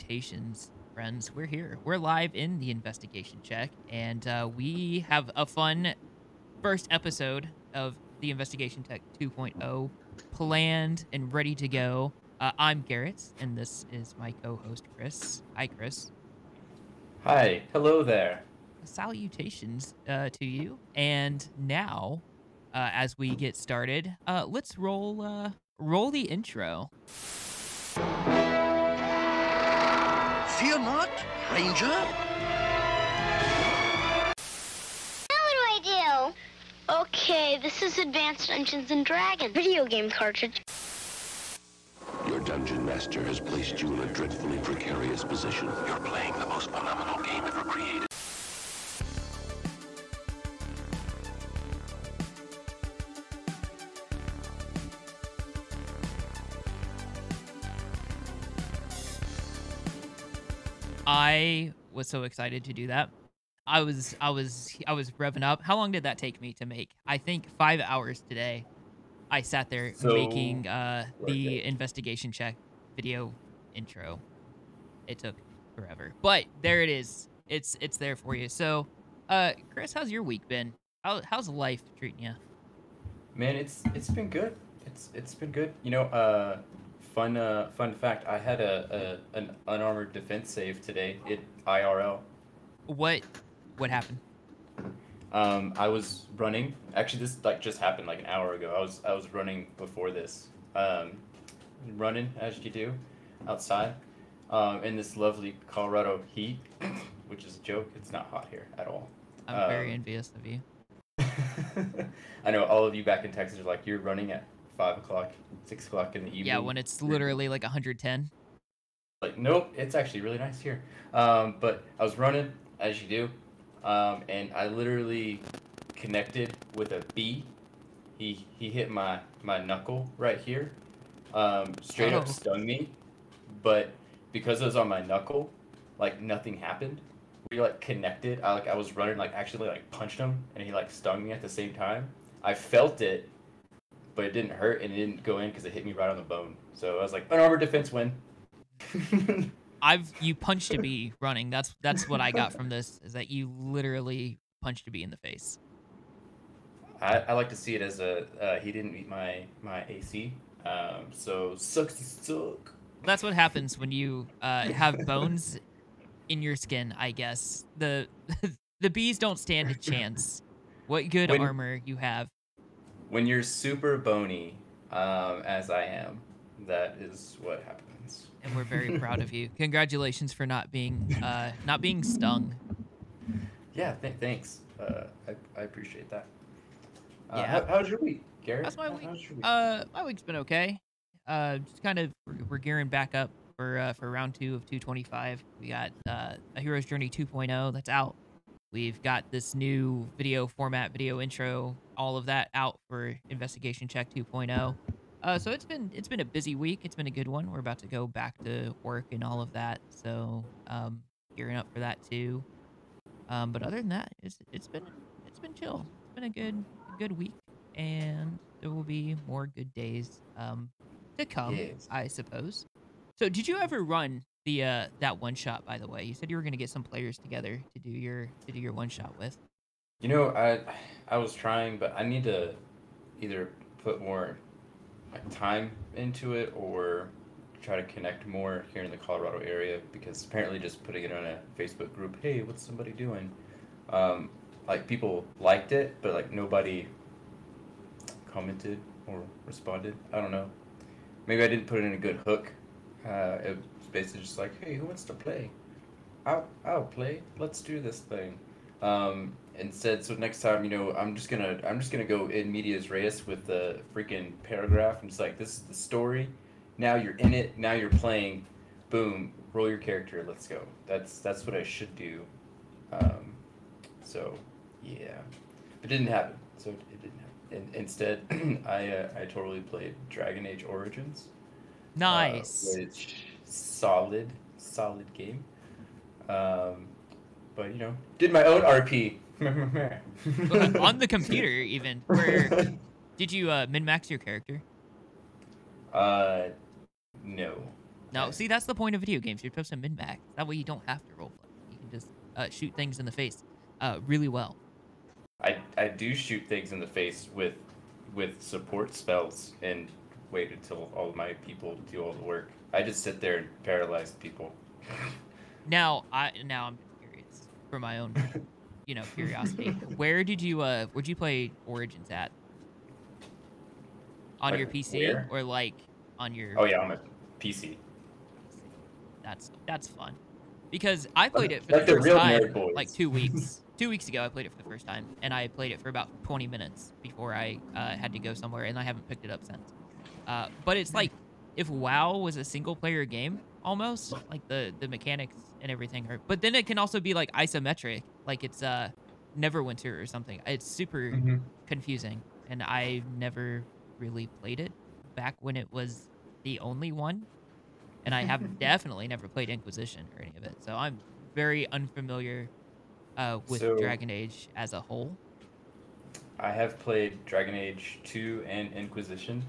Salutations, friends. We're here. We're live in the investigation check, and uh, we have a fun first episode of the investigation check 2.0 planned and ready to go. Uh, I'm Garrett, and this is my co-host Chris. Hi, Chris. Hi. Hello there. Salutations uh, to you. And now, uh, as we get started, uh, let's roll uh, roll the intro. Fear not, Ranger. Now what do I do? Okay, this is Advanced Dungeons and Dragons video game cartridge. Your dungeon master has placed you in a dreadfully precarious position. You're playing the most phenomenal game ever created. I was so excited to do that. I was I was I was revving up. How long did that take me to make? I think five hours today. I sat there So- making uh, the investigation check video intro. It took forever, but there it is. It's it's there for you. So, uh, Chris, how's your week been? How, how's life treating you? Man, it's it's been good. It's it's been good. You know, uh fun uh fun fact, I had a, a an unarmored defense save today. It IRL. What what happened? Um I was running. Actually this like just happened like an hour ago. I was I was running before this. Um running as you do outside. Um in this lovely Colorado heat, which is a joke. It's not hot here at all. I'm very Um, envious of you. I know all of you back in Texas are like, you're running at five o'clock, six o'clock in the evening. Yeah, when it's literally like 110. like, nope, it's actually really nice here. Um, but I was running as you do, um, and I literally connected with a bee. He he hit my my knuckle right here, um, straight Oh. up stung me, but because it was on my knuckle, like nothing happened. We like connected. I like I was running like actually like punched him, and he like stung me at the same time. I felt it, but it didn't hurt and it didn't go in because it hit me right on the bone. So I was like, unarmored defense win. I've you punched a bee running. That's that's what I got from this is that you literally punched a bee in the face. I, I like to see it as a uh, he didn't meet my my AC. Um, so sucks to suck. That's what happens when you uh, have bones in your skin. I guess the the bees don't stand a chance. What good When- armor you have? When you're super bony, um, as I am, that is what happens. And we're very proud of you. Congratulations for not being uh, not being stung. Yeah, th- thanks. Uh, I, I appreciate that. Uh, Yeah. How, how's your week, Garrett? That's my week. week? Uh, my week's been okay. Uh, just kind of we're, we're gearing back up for uh, for round two of 225. We got uh, a Hero's Journey 2.0 that's out. We've got this new video format, video intro, all of that out for Investigation Check 2.0. Uh, so it's been it's been a busy week. It's been a good one. We're about to go back to work and all of that. So um, gearing up for that too. Um, but other than that, it's it's been it's been chill. It's been a good good week, and there will be more good days um, to come, Yes. I suppose. So, did you ever run the uh, that one shot? By the way, you said you were going to get some players together to do your to do your one shot with. You know, I I was trying, but I need to either put more like time into it or try to connect more here in the Colorado area because apparently just putting it on a Facebook group, hey, what's somebody doing? Um, like people liked it, but like nobody commented or responded. I don't know. Maybe I didn't put it in a good hook. Uh, it basically just like, hey, who wants to play? I'll, I'll play. Let's do this thing. Um, instead, so next time, you know, I'm just gonna I'm just gonna go in medias res with the freaking paragraph and just like this is the story. Now you're in it. Now you're playing. Boom. Roll your character. Let's go. That's that's what I should do. Um, so yeah, it didn't happen. So it didn't happen. And instead, I uh, I totally played Dragon Age Origins. uh, Nice. which solid solid game. Um, but you know, did my own RP. On the computer, even. Where did you uh, min max your character? Uh, no. No, see, that's the point of video games. You're supposed to min max. That way you don't have to roleplay. You can just uh, shoot things in the face uh, really well. I I do shoot things in the face with with support spells and wait until all my people do all the work. I just sit there and paralyze people. Now, I now I'm curious for my own, you know, curiosity. Where did you uh where'd you play Origins at? On your PC where? or like on your? Oh yeah, on my PC. That's that's fun. Because I played it for like the the first time like two weeks. two weeks ago, I played it for the first time, and I played it for about 20 minutes before I uh, had to go somewhere, and I haven't picked it up since. Uh, but it's like if WoW was a single player game, almost like the the mechanics and everything are. But then it can also be like isometric, like it's uh Neverwinter or something. It's super confusing, and I never really played it back when it was the only one. And I have definitely never played Inquisition or any of it, so I'm very unfamiliar uh, with So- Dragon Age as a whole. I have played Dragon Age 2 and Inquisition.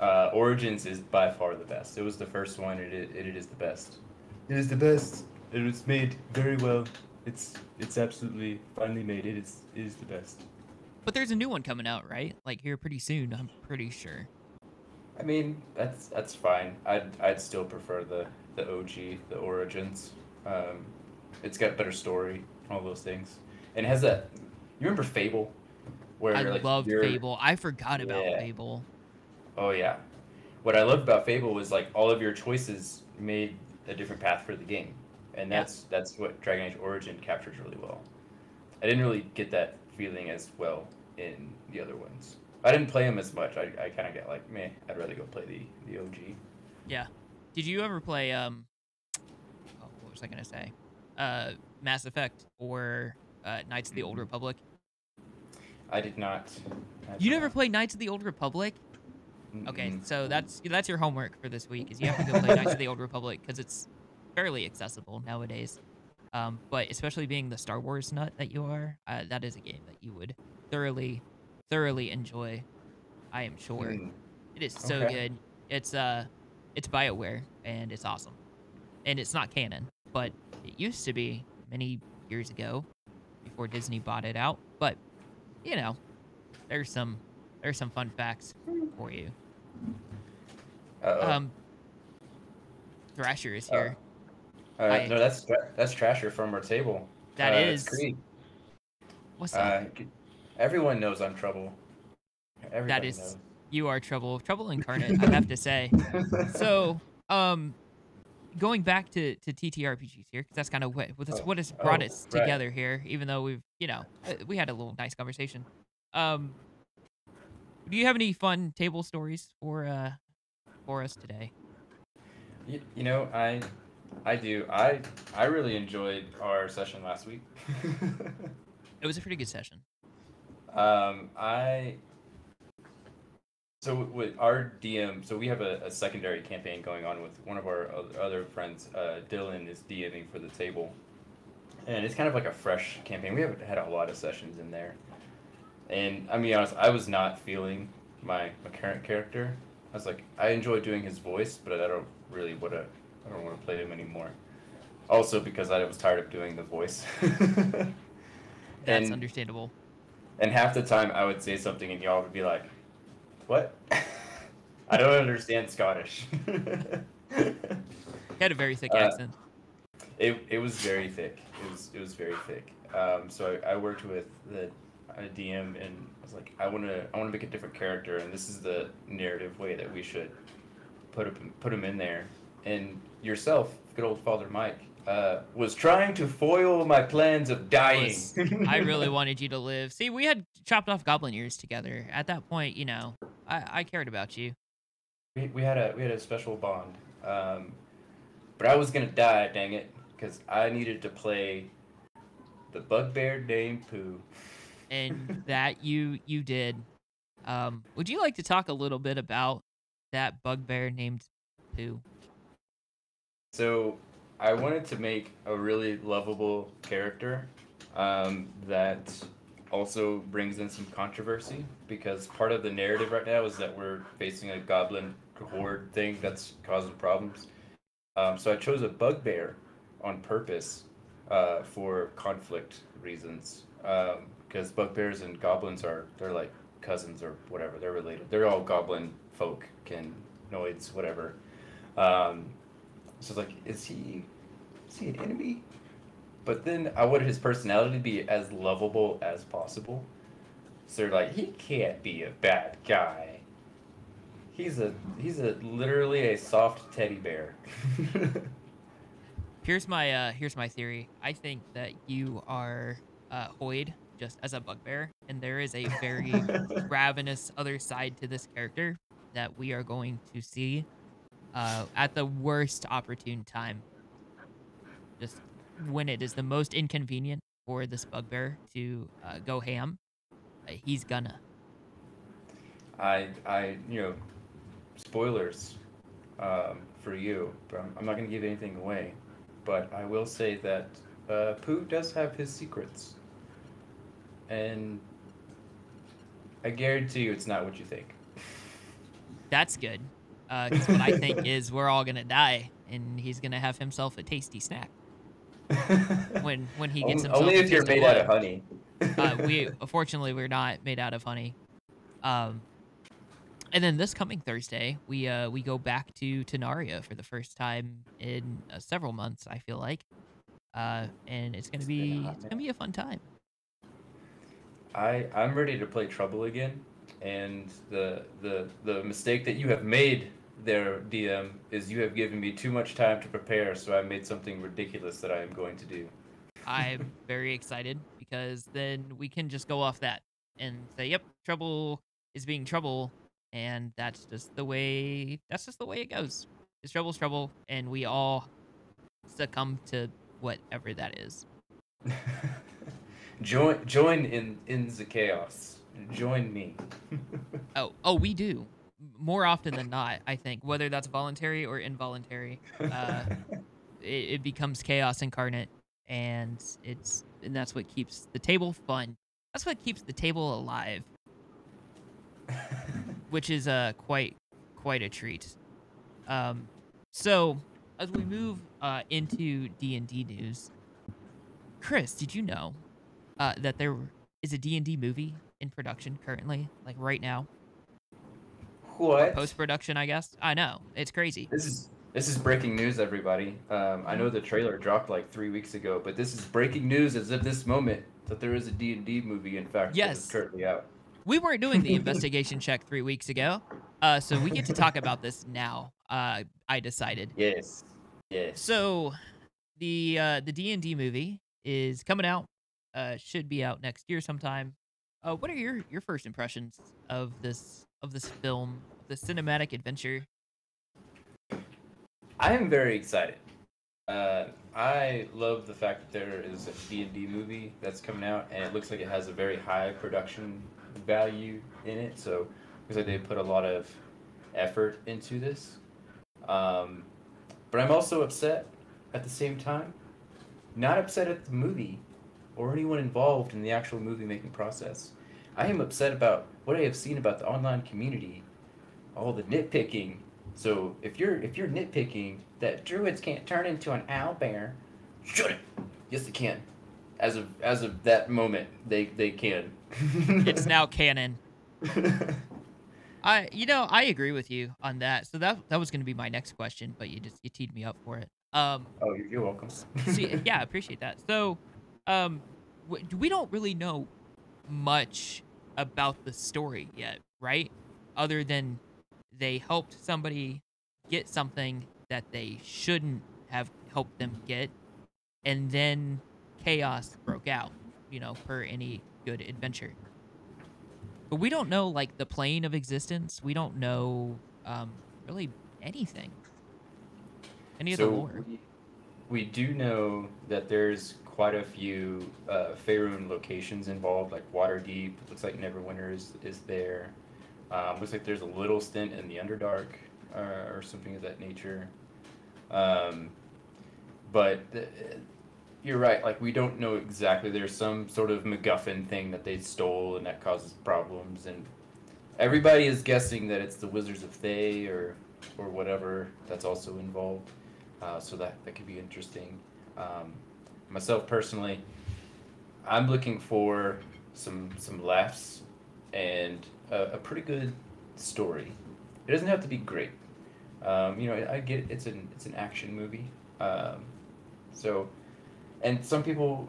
Uh, Origins is by far the best. It was the first one. It, it, it is the best. It is the best. It was made very well. It's it's absolutely finally made. It is it is the best. But there's a new one coming out, right? Like here pretty soon, I'm pretty sure. I mean, that's that's fine. I'd I'd still prefer the the OG, the Origins. Um, it's got better story, all those things, and it has that. You remember Fable, where I like, love Fable. I forgot about Yeah. Fable. Oh yeah. What I loved about Fable was like all of your choices made a different path for the game, and Yeah. that's that's what Dragon Age Origin captures really well. I didn't really get that feeling as well in the other ones. I didn't play them as much. I, I kind of get like, meh, I'd rather go play the the OG. Yeah. Did you ever play um? Oh, what was I gonna say? Uh, Mass Effect or uh, Knights of the Old Mhm. Republic? I did not. I You never not. played Knights of the Old Republic? Okay, so that's that's your homework for this week. Is you have to go play Knights of the Old Republic because it's fairly accessible nowadays. Um, but especially being the Star Wars nut that you are, uh, that is a game that you would thoroughly, thoroughly enjoy. I am sure. Mm. It is so Okay. good. It's uh, it's Bioware and it's awesome, and it's not canon, but it used to be many years ago, before Disney bought it out. But you know, there's some there's some fun facts for you. Uh-oh. Um, Thrasher is Uh, here. Uh, I- no, that's that's Trasher from our table. That uh, is- What's up? Uh, everyone knows I'm trouble. Everybody is- knows. you are trouble, trouble incarnate. I have to say. So, um, going back to to TTRPGs here, because that's kind of what what has, Oh, what has brought oh, us right. together here. Even though we've, you know, uh, we had a little nice conversation. Um, do you have any fun table stories for uh for us today? You, you know, I I do. I I really enjoyed our session last week. It was a pretty good session. um, I so with our DM, so we have a, a secondary campaign going on with one of our other friends. Uh, Dylan is DMing for the table, and it's kind of like a fresh campaign. We haven't had a lot of sessions in there, and I mean, honest, I was not feeling my my current character. I was like, I enjoy doing his voice, but I don't really want to. I don't want to play him anymore. Also, because I was tired of doing the voice. That's and, understandable. and half the time I would say something and y'all would be like, "What? I don't understand Scottish." He had a very thick Uh, accent. it, it was very thick. It was it was very thick. Um, so I, I worked with the a DM and I was like, I want to I want to make a different character, and this is the narrative way that we should put him put him in there. And yourself, good old Father Mike, uh, was trying to foil my plans of dying. I really wanted you to live. See, we had chopped off goblin ears together. At that point, you know, I, I cared about you. We, we had a we had a special bond, um, but I was gonna die, dang it, because I needed to play the bugbear named Pooh. And that you you did. Um, would you like to talk a little bit about that bugbear named Pooh? So I wanted to make a really lovable character um, that also brings in some controversy because part of the narrative right now is that we're facing a goblin horde thing that's causing problems. Um, so I chose a bugbear on purpose uh, for conflict reasons because bugbears and goblins are they're like cousins or whatever. They're related. They're all goblin folk, can noids, whatever. Um, so it's like, is he is he an enemy? But then I wanted his personality to be as lovable as possible. So they're like, he can't be a bad guy. He's a he's a literally a soft teddy bear. here's my uh here's my theory. I think that you are uh Hoid just as a bugbear, and there is a very ravenous other side to this character that we are going to see uh, at the worst opportune time. Just when it is the most inconvenient for this bugbear to uh, go ham, uh, he's gonna. I, I, you know, spoilers um, for you, but I'm, I'm not going to give anything away. But I will say that uh, Pooh does have his secrets. And I guarantee you it's not what you think. That's good. Because uh, what I think is we're all going to die, and he's going to have himself a tasty snack. when when he gets himself only if you're made out of honey. uh, we fortunately we're not made out of honey. Um, and then this coming Thursday, we uh we go back to Tenaria for the first time in uh, several months. I feel like, uh, and it's gonna be it's gonna be a fun time. I I'm ready to play Trouble again, and the the the mistake that you have made there, DM, is you have given me too much time to prepare, so I made something ridiculous that I am going to do. I'm very excited because then we can just go off that and say, "Yep, Trouble is being Trouble," and that's just the way. That's just the way it goes. It's Trouble's Trouble, and we all succumb to whatever that is. join, join in in the chaos. Join me. oh, oh, we do more often than not. I think whether that's voluntary or involuntary, uh, it, it becomes chaos incarnate, and it's and that's what keeps the table fun. That's what keeps the table alive, which is uh quite quite a treat. Um, so as we move uh, into D and D news, Chris, did you know uh, that there is a D and D movie in production currently, like right now? What? Post production, I guess. I know it's crazy. This is this is breaking news, everybody. Um, I know the trailer dropped like three weeks ago, but this is breaking news as of this moment that there is a D and D movie. In fact, yes, currently out. We weren't doing the investigation check three weeks ago, uh, so we get to talk about this now. Uh, I decided. Yes. Yes. So, the uh, the D and D movie is coming out. Uh, should be out next year sometime. Uh, what are your your first impressions of this of this film, the cinematic adventure I am very excited. Uh, I love the fact that there is a D&D movie that's coming out, and it looks like it has a very high production value in it. So, looks like they put a lot of effort into this. Um, but I'm also upset at the same time. Not upset at the movie or anyone involved in the actual movie making process. I am upset about what I have seen about the online community, all the nitpicking so if you're if you're nitpicking that druids can't turn into an owl bear, shut it. Yes, they can. As of as of that moment, they they can. it's now canon. I you know I agree with you on that. So that that was going to be my next question, but you just you teed me up for it. Um. Oh, you're welcome. see, yeah, I appreciate that. So, um, we don't really know much about the story yet, right? Other than they helped somebody get something that they shouldn't have helped them get, and then chaos broke out, you know, per any good adventure. But we don't know, like, the plane of existence. We don't know um, really anything. Any so of the lore. We, we do know that there's quite a few uh, Faerun locations involved, like Waterdeep. Looks like Neverwinter is, is there. Um, looks like there's a little stint in the Underdark uh, or something of that nature. Um, but you're right. Like we don't know exactly. There's some sort of MacGuffin thing that they stole and that causes problems, and everybody is guessing that it's the Wizards of Thay or or whatever that's also involved. Uh, so that that could be interesting. Um, myself personally, I'm looking for some some laughs and a, a pretty good story. It doesn't have to be great. Um, you know, I, get it, it's an it's an action movie. Um, so, and some people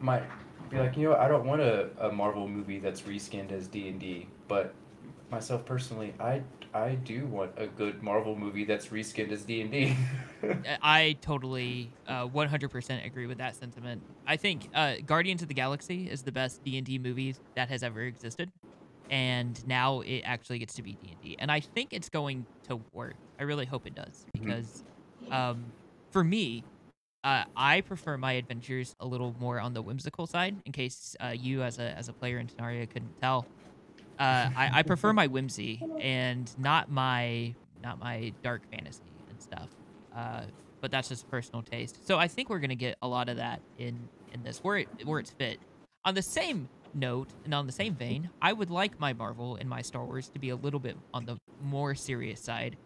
might be like, you know, I don't want a, a Marvel movie that's reskinned as D and D, but myself personally, I I do want a good Marvel movie that's reskinned as D and D. I totally uh, 100% agree with that sentiment. I think uh, Guardians of the Galaxy is the best D&D movie that has ever existed. And now it actually gets to be D&D. And I think it's going to work. I really hope it does. Mhm. Because um, for me, uh, I prefer my adventures a little more on the whimsical side, in case uh, you as a, as a player in Tenaria couldn't tell. Uh, I, I prefer my whimsy and not my not my dark fantasy and stuff. Uh, but that's just personal taste. So I think we're gonna get a lot of that in in this where it where it's fit. On the same note and on the same vein, I would like my Marvel and my Star Wars to be a little bit on the more serious side,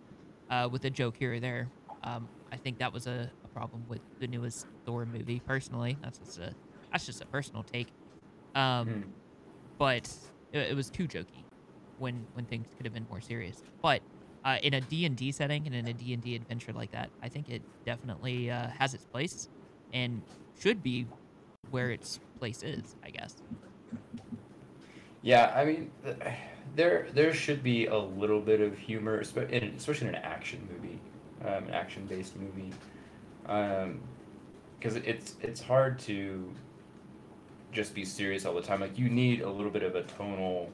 uh, with a joke here or there. Um, I think that was a, a problem with the newest Thor movie. Personally, that's just a that's just a personal take. Um, Hmm. but it, it was too jokey when when things could have been more serious. But uh, in a D&D setting and in a D&D adventure like that, I think it definitely uh, has its place and should be where its place is, I guess. Yeah, I mean, there there should be a little bit of humor, especially in an action movie, um, an action-based movie, because it's it's hard to just be serious all the time. Like you need a little bit of a tonal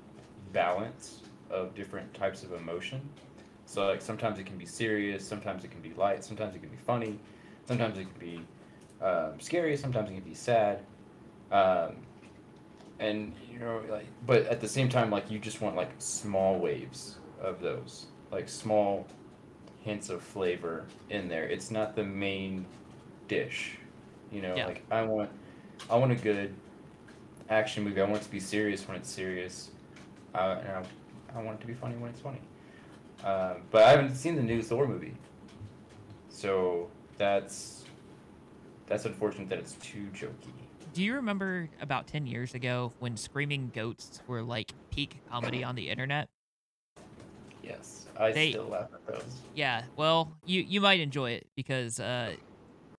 balance of different types of emotion. So like sometimes it can be serious, sometimes it can be light, sometimes it can be funny, sometimes it can be um, scary, sometimes it can be sad. Um, and you know like but at the same time like you just want like small waves of those like small hints of flavor in there it's not the main dish you know Yeah. like i want i want a good action movie. I want it to be serious when it's serious. Uh, and I, I want it to be funny when it's funny. Um, but i haven't seen the new thor movie. So that's that's unfortunate that it's too jokey. Do you remember about 10 years ago when Screaming Goats were like peak comedy on the internet? yes i They- still laugh at those. Yeah, well, you you might enjoy it because uh,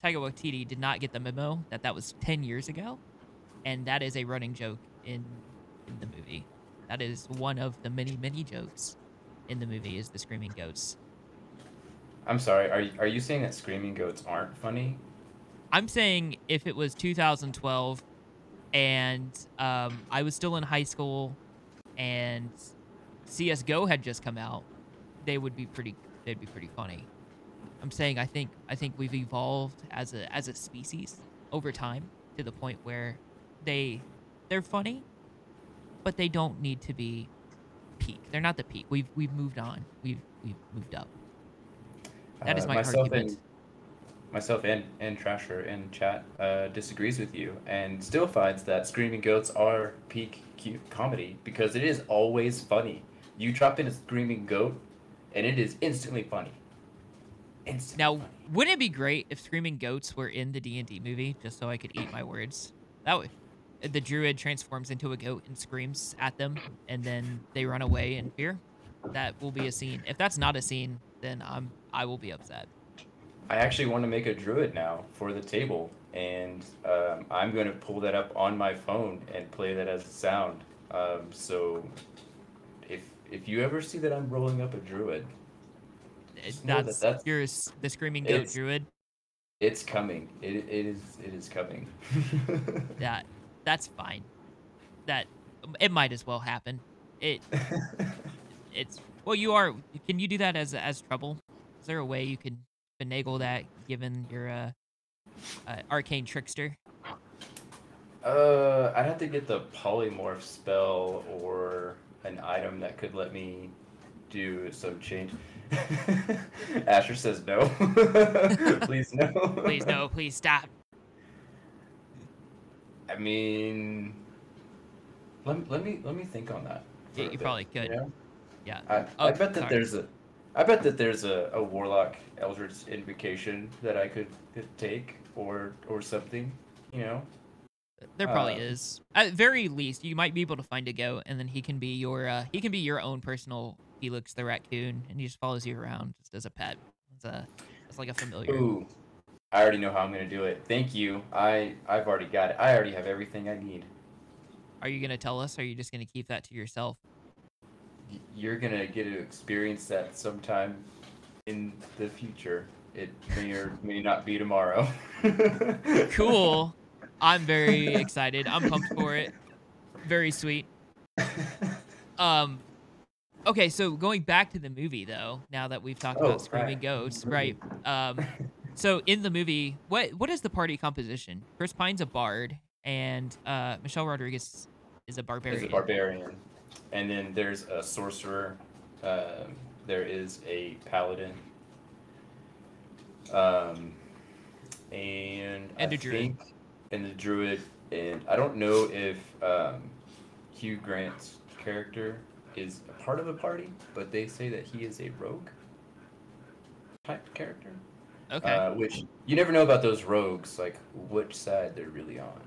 Taika Waititi did not get the memo that that was 10 years ago, and that is a running joke in in the movie. That is one of the many many jokes in the movie is the screaming goats. I'm sorry. Are you, are you saying that screaming goats aren't funny? I'm saying if it was 2012 and um, I was still in high school and CS:GO had just come out, they would be pretty. They'd be pretty funny. I'm saying I think I think we've evolved as a as a species over time to the point where they they're funny, but they don't need to be peak. They're not the peak. We've we've moved on. We've we've moved up. That is Uh, my myself argument. And, myself and, and Trasher in chat uh, disagrees with you and still finds that screaming goats are peak cute comedy because it is always funny. You drop in a screaming goat, and it is instantly funny. Instantly Now, funny. wouldn't it be great if screaming goats were in the D and D movie, just so I could eat my words? That would. The druid transforms into a goat and screams at them, and then they run away in fear. That will be a scene. If that's not a scene, then I'm I will be upset. I actually want to make a druid now for the table, and um, I'm going to pull that up on my phone and play that as a sound. Um, so, if if you ever see that I'm rolling up a druid, Uh, know that That's, that's- you're the screaming goat druid. it's coming. It it is it is coming. That that's fine. That it might as well happen. It it's well you are. Can you do that as as trouble? Is there a way you can finagle that given your uh, uh arcane trickster? uh, I'd have to get the polymorph spell or an item that could let me do some change. Asher says no. Please no. Please no, please stop. I mean, let, let me let me think on that. Yeah, you bit, probably could. know? Yeah. I, Oh, I bet that there's a I bet that there's a, a warlock eldritch invocation that I could, could take or or something. You know. There probably Uh, is. At very least, you might be able to find a goat, and then he can be your uh, he can be your own personal Felix the raccoon, and he just follows you around just as a pet. It's a it's like a familiar. Ooh, I already know how I'm gonna do it. Thank you. I I've already got it. I already have everything I need. Are you gonna tell us? Or are you just gonna keep that to yourself? You're gonna get to experience that sometime in the future. It may or may not be tomorrow. Cool. I'm very excited. I'm pumped for it. Very sweet. Um, okay, so going back to the movie though, now that we've talked Oh, about screaming right. goats, right? Um, so in the movie, what what is the party composition? Chris Pine's a bard, and uh, Michelle Rodriguez is a barbarian. Is a barbarian, and then there's a sorcerer. Um, there is a paladin. Um, and, And I a druid. and the druid, and I don't know if um, Hugh Grant's character is a part of the party, but they say that he is a rogue type character. Okay, Uh, which you never know about those rogues, like which side they're really on.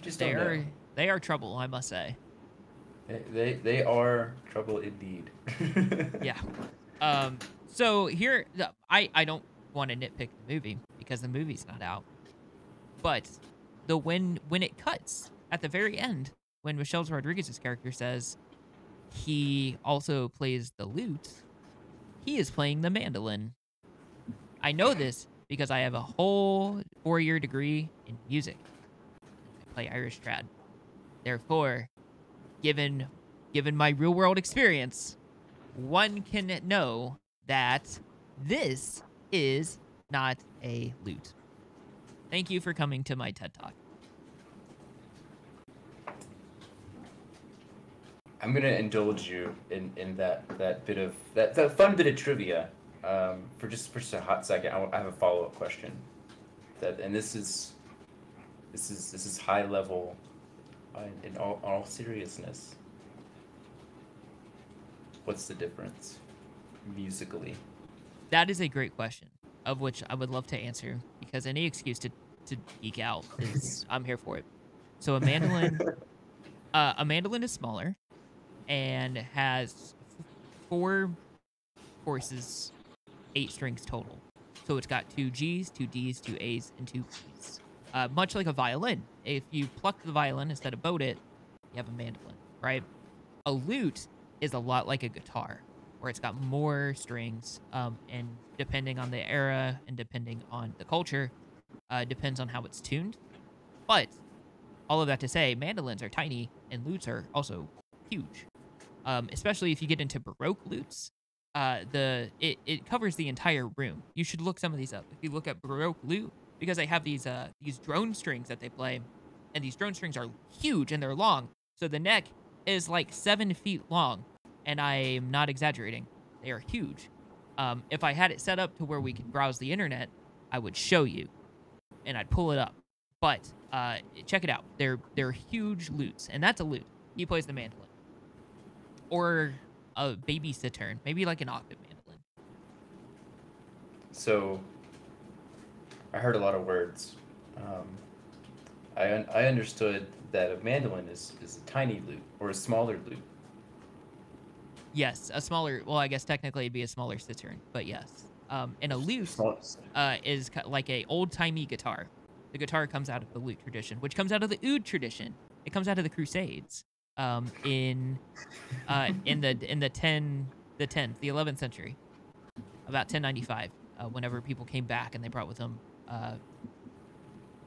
Just they don't know. are they are trouble, I must say. They, they they are trouble indeed. Yeah. Um, so here, I I don't want to nitpick the movie because the movie's not out, but the when when it cuts at the very end when Michelle Rodriguez's character says he also plays the lute, he is playing the mandolin. I know this because I have a whole four-year degree in music. I play Irish trad. Therefore, given given my real-world experience, one can know that this is not a lute. Thank you for coming to my TED Talk. I'm gonna indulge you in, in that, that bit of that, that fun bit of trivia um, for just for just a hot second. I, I have a follow up question. That and this is this is this is high level uh, in all, all seriousness. What's the difference musically? That is a great question, of which I would love to answer because any excuse to, to geek out is I'm here for it. So a mandolin, uh, a mandolin is smaller, and has f- four courses, eight strings total. So it's got two G's, two D's, two A's, and two E's. Uh, much like a violin. If you pluck the violin instead of bowed it, you have a mandolin, right? A lute is a lot like a guitar, where it's got more strings, um, and depending on the era and depending on the culture, uh, depends on how it's tuned. But all of that to say, mandolins are tiny and lutes are also huge. Um, especially if you get into baroque lutes, uh, the it, it covers the entire room. You should look some of these up. If you look at baroque lute, because they have these uh these drone strings that they play, and these drone strings are huge and they're long. So the neck is like seven feet long, and I'm not exaggerating. They are huge. Um, if I had it set up to where we could browse the internet, I would show you, and I'd pull it up. But uh, check it out. They're they're huge lutes, and that's a lute. He plays the mandolin, or a baby cittern, maybe like an octave mandolin. So, I heard a lot of words. Um, I un- I understood that a mandolin is, is a tiny lute or a smaller lute. Yes, a smaller. Well, I guess technically it'd be a smaller cittern, but yes. Um, and a lute uh, is like a old timey guitar. The guitar comes out of the lute tradition, which comes out of the oud tradition. It comes out of the Crusades. Um, in uh, in the in the ten the tenth the eleventh century, about ten ninety five. Uh, whenever people came back and they brought with them uh,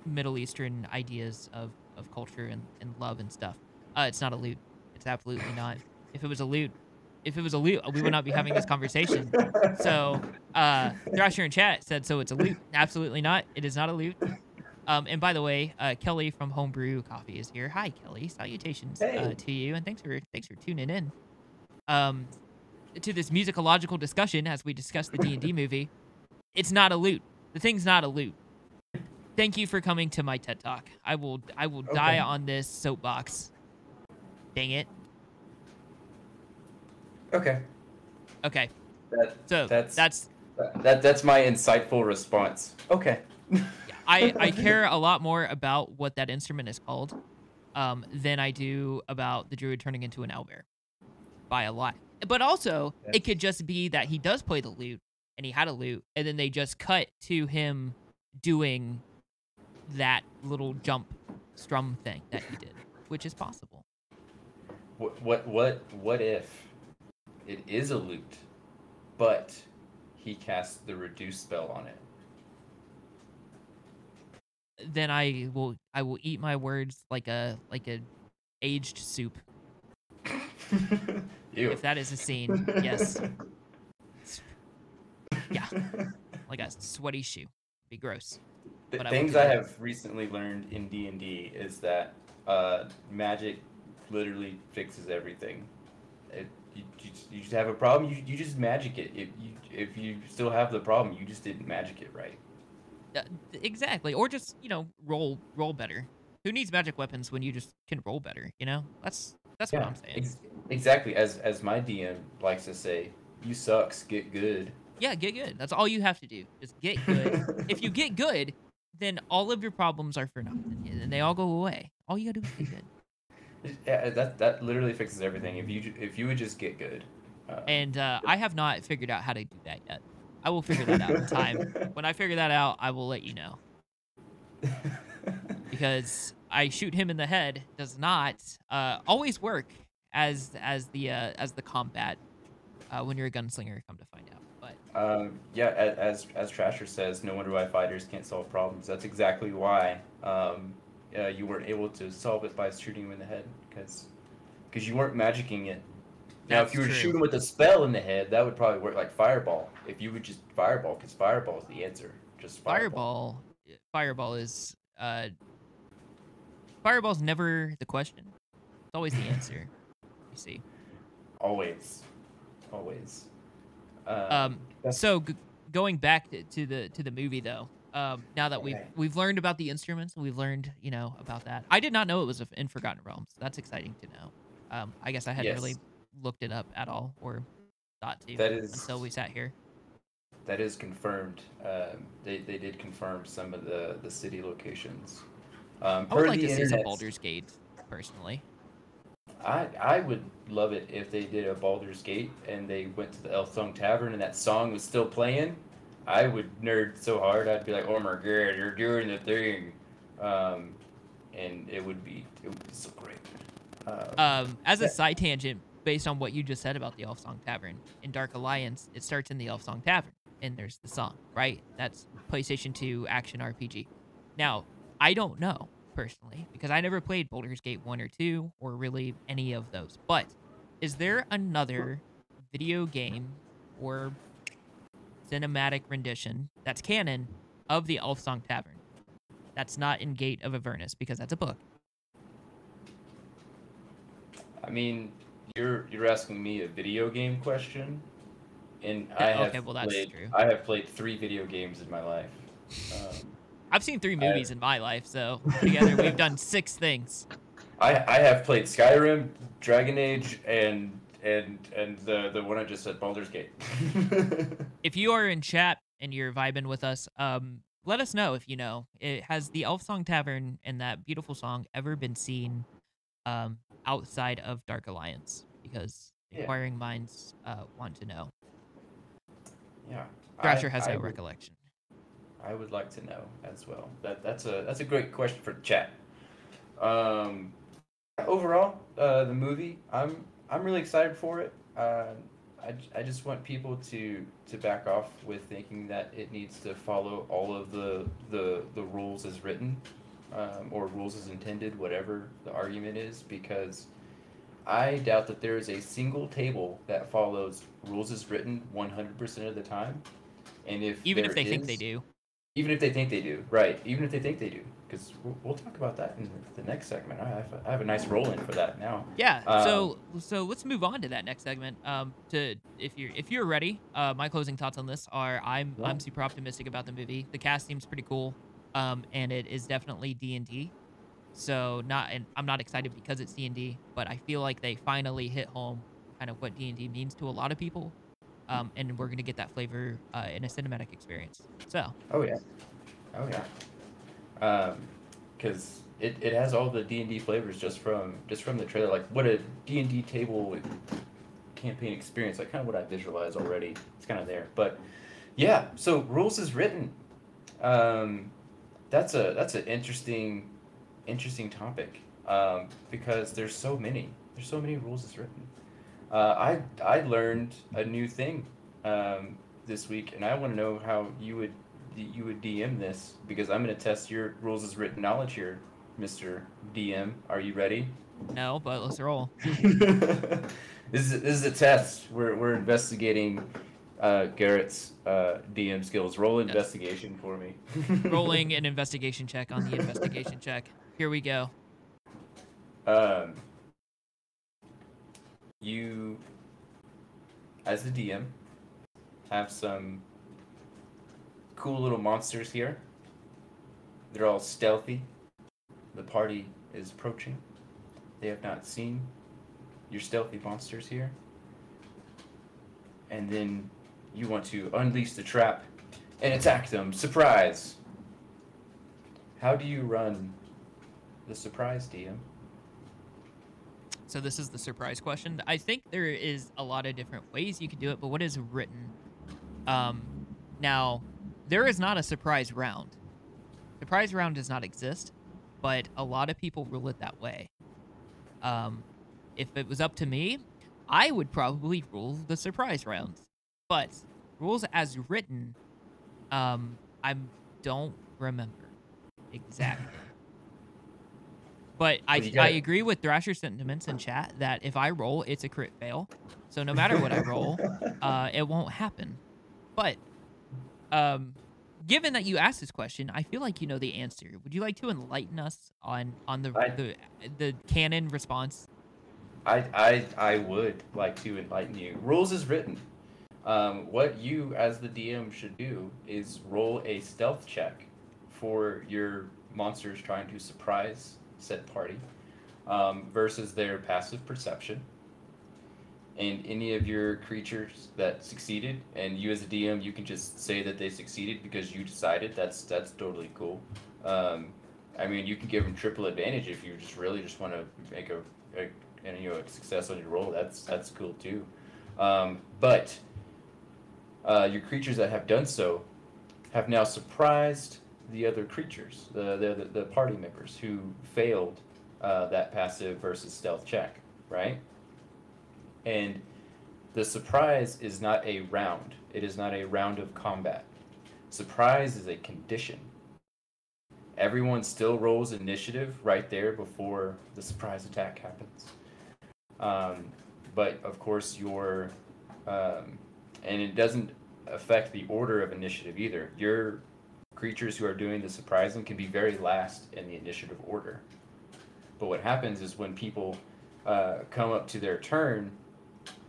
Middle Eastern ideas of, of culture and, and love and stuff. Uh, it's not a lute. It's absolutely not. If it was a lute, if it was a lute, we would not be having this conversation. So, uh, Thrasher in chat said, so it's a lute. Absolutely not. It is not a lute. Um, and by the way, uh, Kelly from Homebrew Coffee is here. Hi, Kelly. Salutations uh, to you, and thanks for thanks for tuning in. Um, to this musicological discussion as we discuss the D and D movie. It's not a lute. The thing's not a lute. Thank you for coming to my TED Talk. I will I will die on this soapbox. Dang it. Okay. Okay. That, So that's that's that that's my insightful response. Okay. I, I care a lot more about what that instrument is called um, than I do about the druid turning into an owlbear by a lot. But also, it could just be that he does play the lute and he had a lute, and then they just cut to him doing that little jump strum thing that he did, which is possible. What what what what if it is a lute, but he casts the reduce spell on it? Then I will I will eat my words like a like a aged soup. Ew. If that is a scene, yes. Yeah. like a sweaty shoe. Be gross. The but things do I have recently learned in D and D is that uh, magic literally fixes everything. It, you, you, just- you just have a problem, you, you just magic it. If you if you still have the problem, you just didn't magic it right. Uh, exactly. Or just, you know, roll roll better. Who needs magic weapons when you just can roll better, you know? That's that's what I'm saying. ex- exactly. As as my DM likes to say, you sucks, get good. yeah, get good. That's all you have to do. Just get good. if you get good, then all of your problems are for nothing and they all go away. All you got to do is get good. Yeah, that that literally fixes everything. If you if you would just get good. Uh, And uh, I have not figured out how to do that yet. I will figure that out in time. When I figure that out, I will let you know. because I shoot him in the head does not uh, always work as as the uh, as the combat uh, when you're a gunslinger. Come to find out, but Um, yeah, as as Thrasher says, no wonder why fighters can't solve problems. That's exactly why um, uh, you weren't able to solve it by shooting him in the head because because you weren't magicking it. Now, That's if you were to true. shoot him with a spell in the head, that would probably work like fireball. If you would just fireball, because fireball is the answer. Just fireball. fireball fireball is uh, fireball's never the question. It's always the answer. You see. Always, always. Um, that's- so g- going back to, to the to the movie though, um, now that we've Okay. we've learned about the instruments, we've learned you know about that. I did not know it was in Forgotten Realms. That's exciting to know. Um, I guess I hadn't really Yes. Looked it up at all or thought to That is- until we sat here. That is confirmed. Um, they, they did confirm some of the, the city locations. Um, I would like to see some Baldur's Gate personally. I I would love it if they did a Baldur's Gate and they went to the Elf Song Tavern and that song was still playing. I would nerd so hard. I'd be like, "Oh my god, you're doing the thing," um, and it would be it would be so great. Uh, Um, as a Yeah. side tangent, based on what you just said about the Elf Song Tavern in Dark Alliance, it starts in the Elf Song Tavern, and there's the song, right? That's PlayStation 2 action RPG. Now, I don't know personally because I never played Baldur's Gate 1 or 2 or really any of those. But is there another video game or cinematic rendition that's canon of the Elf Song Tavern? That's not in Gate of Avernus because that's a book. I mean, you're you're asking me a video game question, and I have okay, well, that's played true. I have played three video games in my life. Um, I've seen three movies in my life, so together we've done six things. I I have played Skyrim, Dragon Age, and and and the the one I just said, Baldur's Gate. If you are in chat and you're vibing with us, um, let us know if you know. It has the Elf Song Tavern and that beautiful song ever been seen um, outside of Dark Alliance? Because Yeah. inquiring minds uh, want to know. yeah, Thrasher I- has I no would- recollection. I would like to know as well. That that's a that's a great question for chat. Um, overall, uh, the movie, I'm I'm really excited for it. Uh, I, I just want people to to back off with thinking that it needs to follow all of the the the rules as written, um, or rules as intended, whatever the argument is, because. I doubt that there is a single table that follows rules as written 100% of the time. And if Even if they think they do. even if they think they do, right? Even if they think they do, because we'll, we'll talk about that in the next segment. I have, I have a nice roll in for that now. Yeah. Um, so so let's move on to that next segment. Um, to if you're if you're ready, uh, my closing thoughts on this are I'm Yeah. I'm super optimistic about the movie. The cast seems pretty cool, um, and it is definitely D and D. So not and I'm not excited because it's D and D, but I feel like they finally hit home, kind of what D and D means to a lot of people. um, and we're gonna get that flavor uh, in a cinematic experience. So Oh yeah. Oh yeah. Um, because it, it has all the D and D flavors just from just from the trailer. Like what a D and D table campaign experience. Like kind of what I visualize already. It's kind of there. But yeah. So rules is written. Um, that's a that's an interesting interesting topic. Um, because there's so many. There's so many rules is written. Uh, I I learned a new thing um, this week, and I want to know how you would you would DM this because I'm going to test your rules as written knowledge here, Mister DM. Are you ready? no, but let's roll. this is this is a test. We're we're investigating uh, Garrett's uh, DM skills. Roll investigation for me. Rolling an investigation check on the investigation check. Here we go. Um, you, as the DM, have some cool little monsters here. They're all stealthy. The party is approaching. They have not seen your stealthy monsters here. And then you want to unleash the trap and attack them. Surprise! How do you run the surprise, DM? So this is the surprise question. I think there is a lot of different ways you could do it, but what is written? Um, now, there is not a surprise round. Surprise round does not exist, but a lot of people rule it that way. Um, if it was up to me, I would probably rule the surprise rounds. But rules as written, um, I don't remember exactly. But I, I agree with Thrasher's sentiments in chat that if I roll, it's a crit fail. So no matter what I roll, uh, it won't happen. But um, given that you asked this question, I feel like you know the answer. Would you like to enlighten us on on the I- the the canon response? I, I I would like to enlighten you. Rules is written. Um, what you as the DM should do is roll a stealth check for your monsters trying to surprise said party um, versus their passive perception. And any of your creatures that succeeded, and you as a DM, you can just say that they succeeded because you decided. That's that's totally cool. Um, I mean, you can give them triple advantage if you just really just want to make a, a you know a success on your roll. That's that's cool too. Um, but uh, your creatures that have done so have now surprised the other creatures, the the, the party members who failed uh, that passive versus stealth check, right? And the surprise is not a round. It is not a round of combat. Surprise is a condition. Everyone still rolls initiative right there before the surprise attack happens. Um, but of course, your um, and it doesn't affect the order of initiative either. Your creatures who are doing the surprising can be very last in the initiative order. But what happens is when people uh, come up to their turn,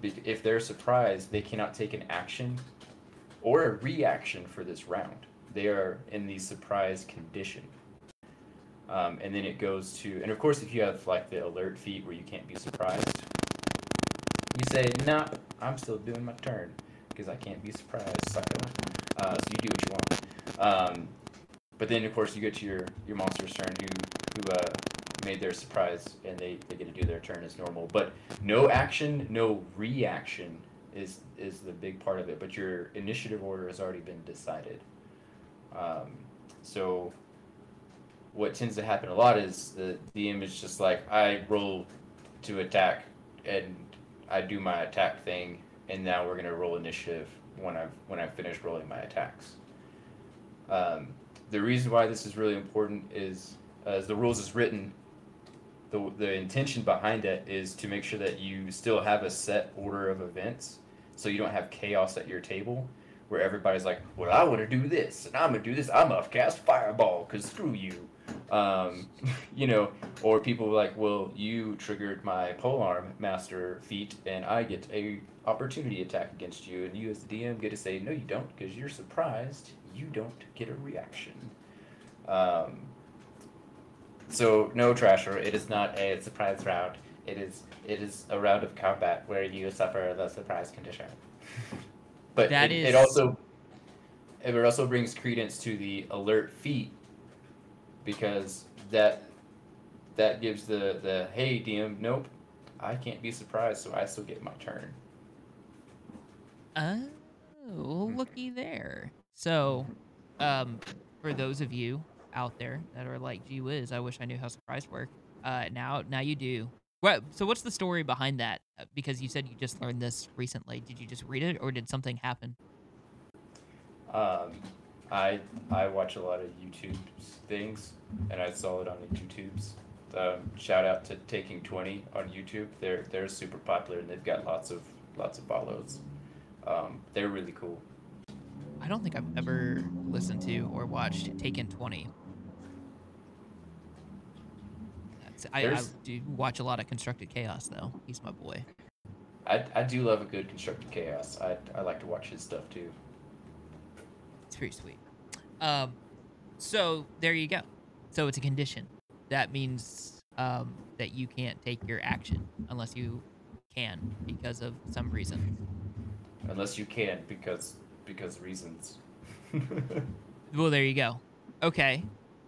if they're surprised, they cannot take an action or a reaction for this round. They are in the surprise condition. Um, and then it goes to, and of course, if you have like the alert feat where you can't be surprised, you say, "Nah, I'm still doing my turn because I can't be surprised, sucker." Uh, so you do what you want. Um, but then, of course, you get to your your monster's turn, who who uh, made their surprise, and they, they get to do their turn as normal. But no action, no reaction is is the big part of it. But your initiative order has already been decided. Um, so what tends to happen a lot is the DM is just like I roll to attack and I do my attack thing and now we're gonna roll initiative when I've when I've finished rolling my attacks. Um, the reason why this is really important is as the rules is written, the the intention behind it is to make sure that you still have a set order of events, so you don't have chaos at your table, where everybody's like, "Well, I want to do this, and I'm gonna do this. I'm gonna cast fireball, cause screw you," um, you know, or people like, "Well, you triggered my polearm master feat, and I get a opportunity attack against you, and you as the DM get to say, no, you don't, because you're surprised. You don't get a reaction." Um, so no Thrasher. It is not a surprise round. It is it is a round of combat where you suffer the surprise condition. but That it, is- it also it also brings credence to the alert feat because that that gives the the hey DM nope I can't be surprised so I still get my turn. Oh, looky there. So, um, for those of you out there that are like, gee whiz, I wish I knew how surprise work. Uh, now, now you do. What? So, what's the story behind that? Uh, Because you said you just learned this recently. Did you just read it, or did something happen? Um, I I watch a lot of YouTube things, and I saw it on the YouTubes. Um, shout out to Taking Twenty on YouTube. They're they're super popular, and they've got lots of lots of follows. Um, they're really cool. I don't think I've ever listened to or watched Taking 20. I, I do watch a lot of Constructed Chaos, though. He's my boy. I, I do love a good constructed chaos. I, I like to watch his stuff too. It's pretty sweet. Um, so there you go. So it's a condition. That means um, that you can't take your action unless you can because of some reason. Unless you can because because reasons. Well, there you go. Okay.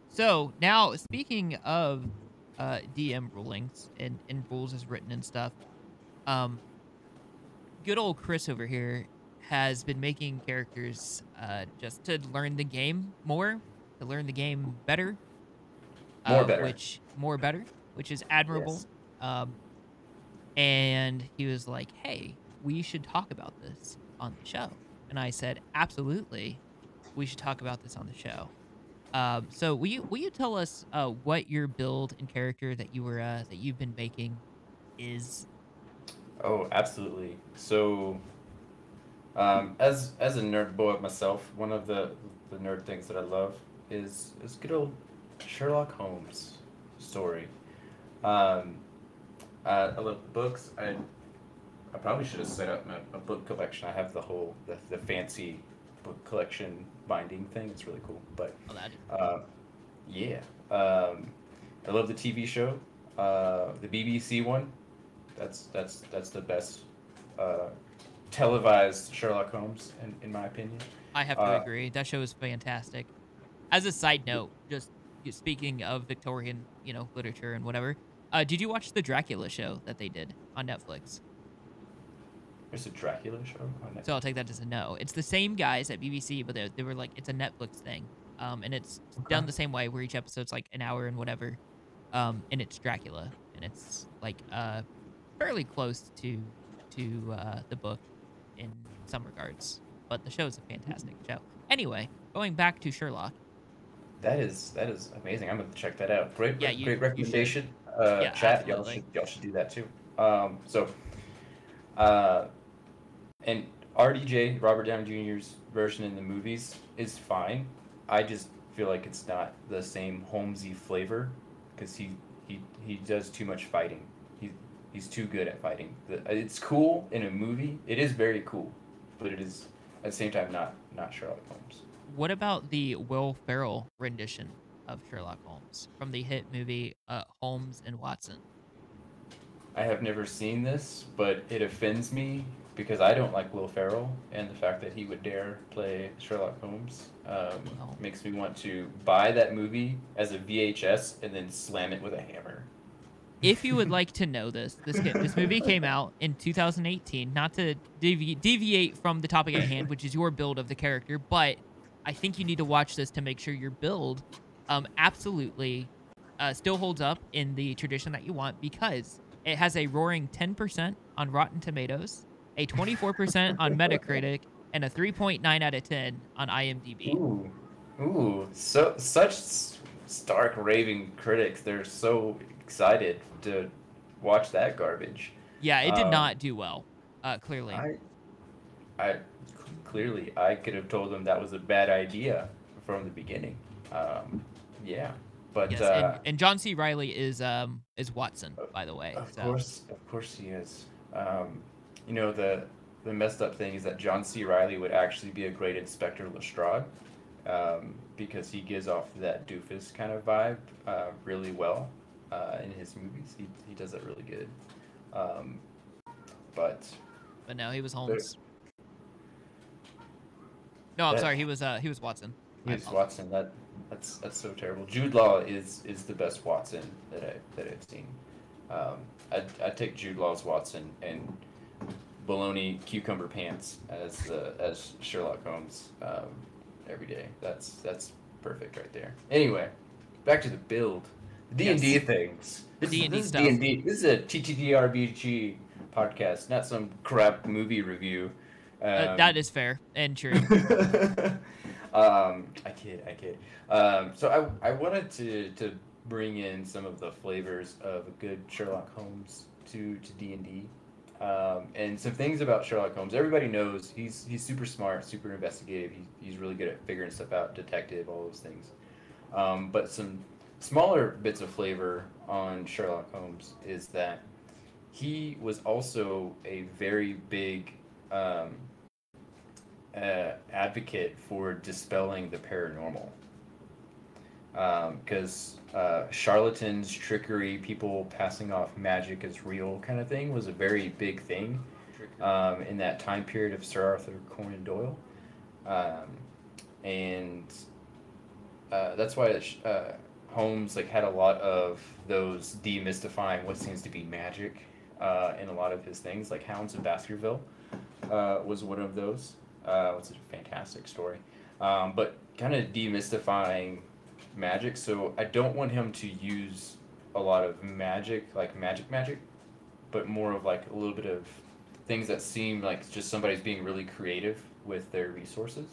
So now, speaking of uh, DM rulings and, and rules as written and stuff, um, good old Chris over here has been making characters uh, just to learn the game more, to learn the game better. More uh, better. Which more better, which is admirable. Yes. Um, and he was like, "Hey, we should talk about this on the show." And I said, "Absolutely, we should talk about this on the show." Um, so will you will you tell us uh, what your build and character that you were uh, that you've been making is? Oh, absolutely. So, um, as as a nerd boy myself, one of the the nerd things that I love is is good old Sherlock Holmes story. Um, uh, I love books. I I probably should have set up my, a book collection. I have the whole the, the fancy book collection binding thing. It's really cool. But uh, yeah, um, I love the TV show, uh, the BBC one. That's that's that's the best uh, televised Sherlock Holmes, in, in my opinion. I have to Uh, agree. That show is fantastic. As a side note, just speaking of Victorian, you know, literature and whatever, uh, did you watch the Dracula show that they did on Netflix? There's a Dracula show on Netflix. So I'll take that as a no. It's the same guys at BBC, but they, they were like, it's a Netflix thing. Um, and it's done the same way where each episode's like an hour and whatever. Um, and it's Dracula. And it's like uh, fairly close to to uh, the book in some regards. But the show's a fantastic show. Anyway, going back to Sherlock. That is that is amazing. I'm gonna check that out. Great, Yeah, you- great recommendation. Uh, Yeah, chat, y'all should y'all should do that too. Um, so, uh, and RDJ Robert Downey Jr.'s version in the movies is fine. I just feel like it's not the same Holmesy flavor because he he he does too much fighting. He he's too good at fighting. It's cool in a movie. It is very cool, but it is at the same time not not Sherlock Holmes. What about the Will Ferrell rendition of Sherlock Holmes from the hit movie uh, Holmes and Watson? I have never seen this, but it offends me because I don't like Will Ferrell, and the fact that he would dare play Sherlock Holmes um, makes me want to buy that movie as a VHS and then slam it with a hammer. If you would like to know this, this this movie came out in 2018. Not to devi- deviate from the topic at hand, which is your build of the character, but I think you need to watch this to make sure your build um, absolutely uh, still holds up in the tradition that you want because it has a roaring 10% on Rotten Tomatoes, a 24% on Metacritic, and a 3.9 out of 10 on IMDb. Ooh, ooh, so such stark raving critics. They're so excited to watch that garbage. Yeah, it did Um, not do well. Uh, clearly. I, I clearly I could have told them that was a bad idea from the beginning. Um, yeah, but Yes, uh, and, and John C. Reilly is um is Watson, by the way. of so. course, of course he is. Um, you know the the messed up thing is that John C. Reilly would actually be a great Inspector Lestrade um, because he gives off that doofus kind of vibe uh, really well uh, in his movies. He he does it really good. Um, but But no, he was Holmes. No, I'm That- sorry. He was uh he was Watson. He was. Watson. That that's that's so terrible. Jude Law is is the best Watson that I that I've seen. Um, I I take Jude Law's Watson and baloney cucumber pants as uh, as Sherlock Holmes um, every day. That's that's perfect right there. Anyway, back to the build. D and D things. Is- this is stuff. D and D. This is a TTRPG podcast, not some crap movie review. Uh, Um, that is fair and true. um, I kid, I kid. Um, so I, I wanted to, to bring in some of the flavors of a good Sherlock Holmes to to D and D, um, and some things about Sherlock Holmes. Everybody knows he's he's super smart, super investigative. He, he's really good at figuring stuff out, detective, all those things. Um, but some smaller bits of flavor on Sherlock Holmes is that he was also a very big um, uh, advocate for dispelling the paranormal. Because uh, charlatans, trickery, people passing off magic as real kind of thing was a very big thing um, in that time period of Sir Arthur Conan Doyle. Um, and uh, that's why uh, Holmes like had a lot of those demystifying what seems to be magic uh, in a lot of his things, like Hounds of Baskerville uh, was one of those. Uh, it's a fantastic story, um, but kind of demystifying magic. So I don't want him to use a lot of magic, like magic magic, but more of like a little bit of things that seem like just somebody's being really creative with their resources.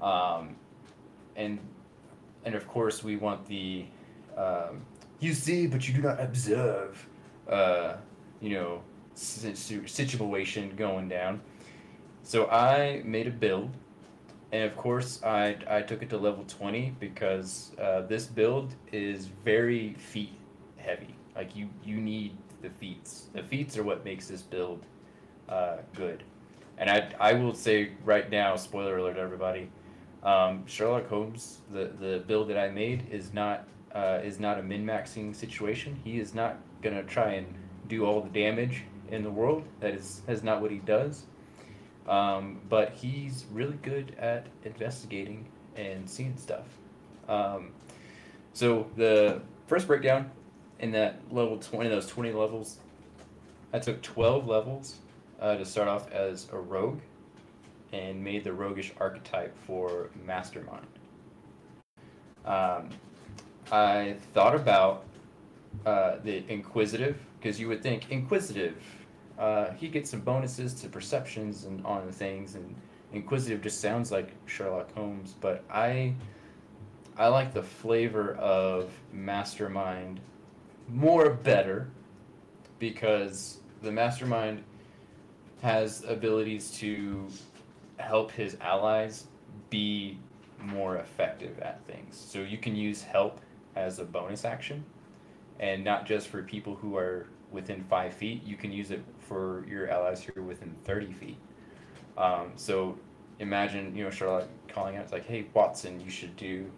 Um, and and of course we want the um, you see but you do not observe uh, you know si- si- situation going down. So i made a build and of course i i took it to level 20 because uh, this build is very feat heavy. Like you you need the feats. The feats are what makes this build uh, good. And i i will say right now spoiler alert everybody um, Sherlock Holmes, the, the build that I made is not uh, is not a min maxing situation. He is not gonna try and do all the damage in the world. That is that's not what he does. Um, but he's really good at investigating and seeing stuff. Um, so the first breakdown in that level twenty, those twenty levels, I took twelve levels uh, to start off as a rogue and made the roguish archetype for mastermind. Um, I thought about uh, the inquisitive because you would think inquisitive, uh, he gets some bonuses to perceptions and on things, and inquisitive just sounds like Sherlock Holmes. But I, I like the flavor of mastermind more better because the mastermind has abilities to help his allies be more effective at things. So you can use help as a bonus action, and not just for people who are within five feet. You can use it for your allies who are within thirty feet. Um, so imagine you know Sherlock calling out, it's like, "Hey Watson, you should do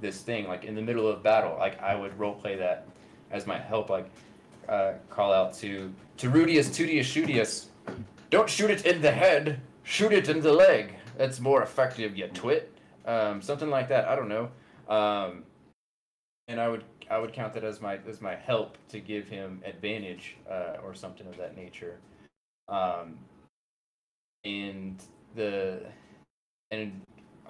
this thing." Like in the middle of battle, like I would role play that as my help, like uh, call out to to Rudius, Tudius, Shootius. Don't shoot it in the head. Shoot it in the leg. That's more effective, you twit. Um, something like that. I don't know. Um, and I would I would count that as my as my help to give him advantage uh, or something of that nature. Um, and the and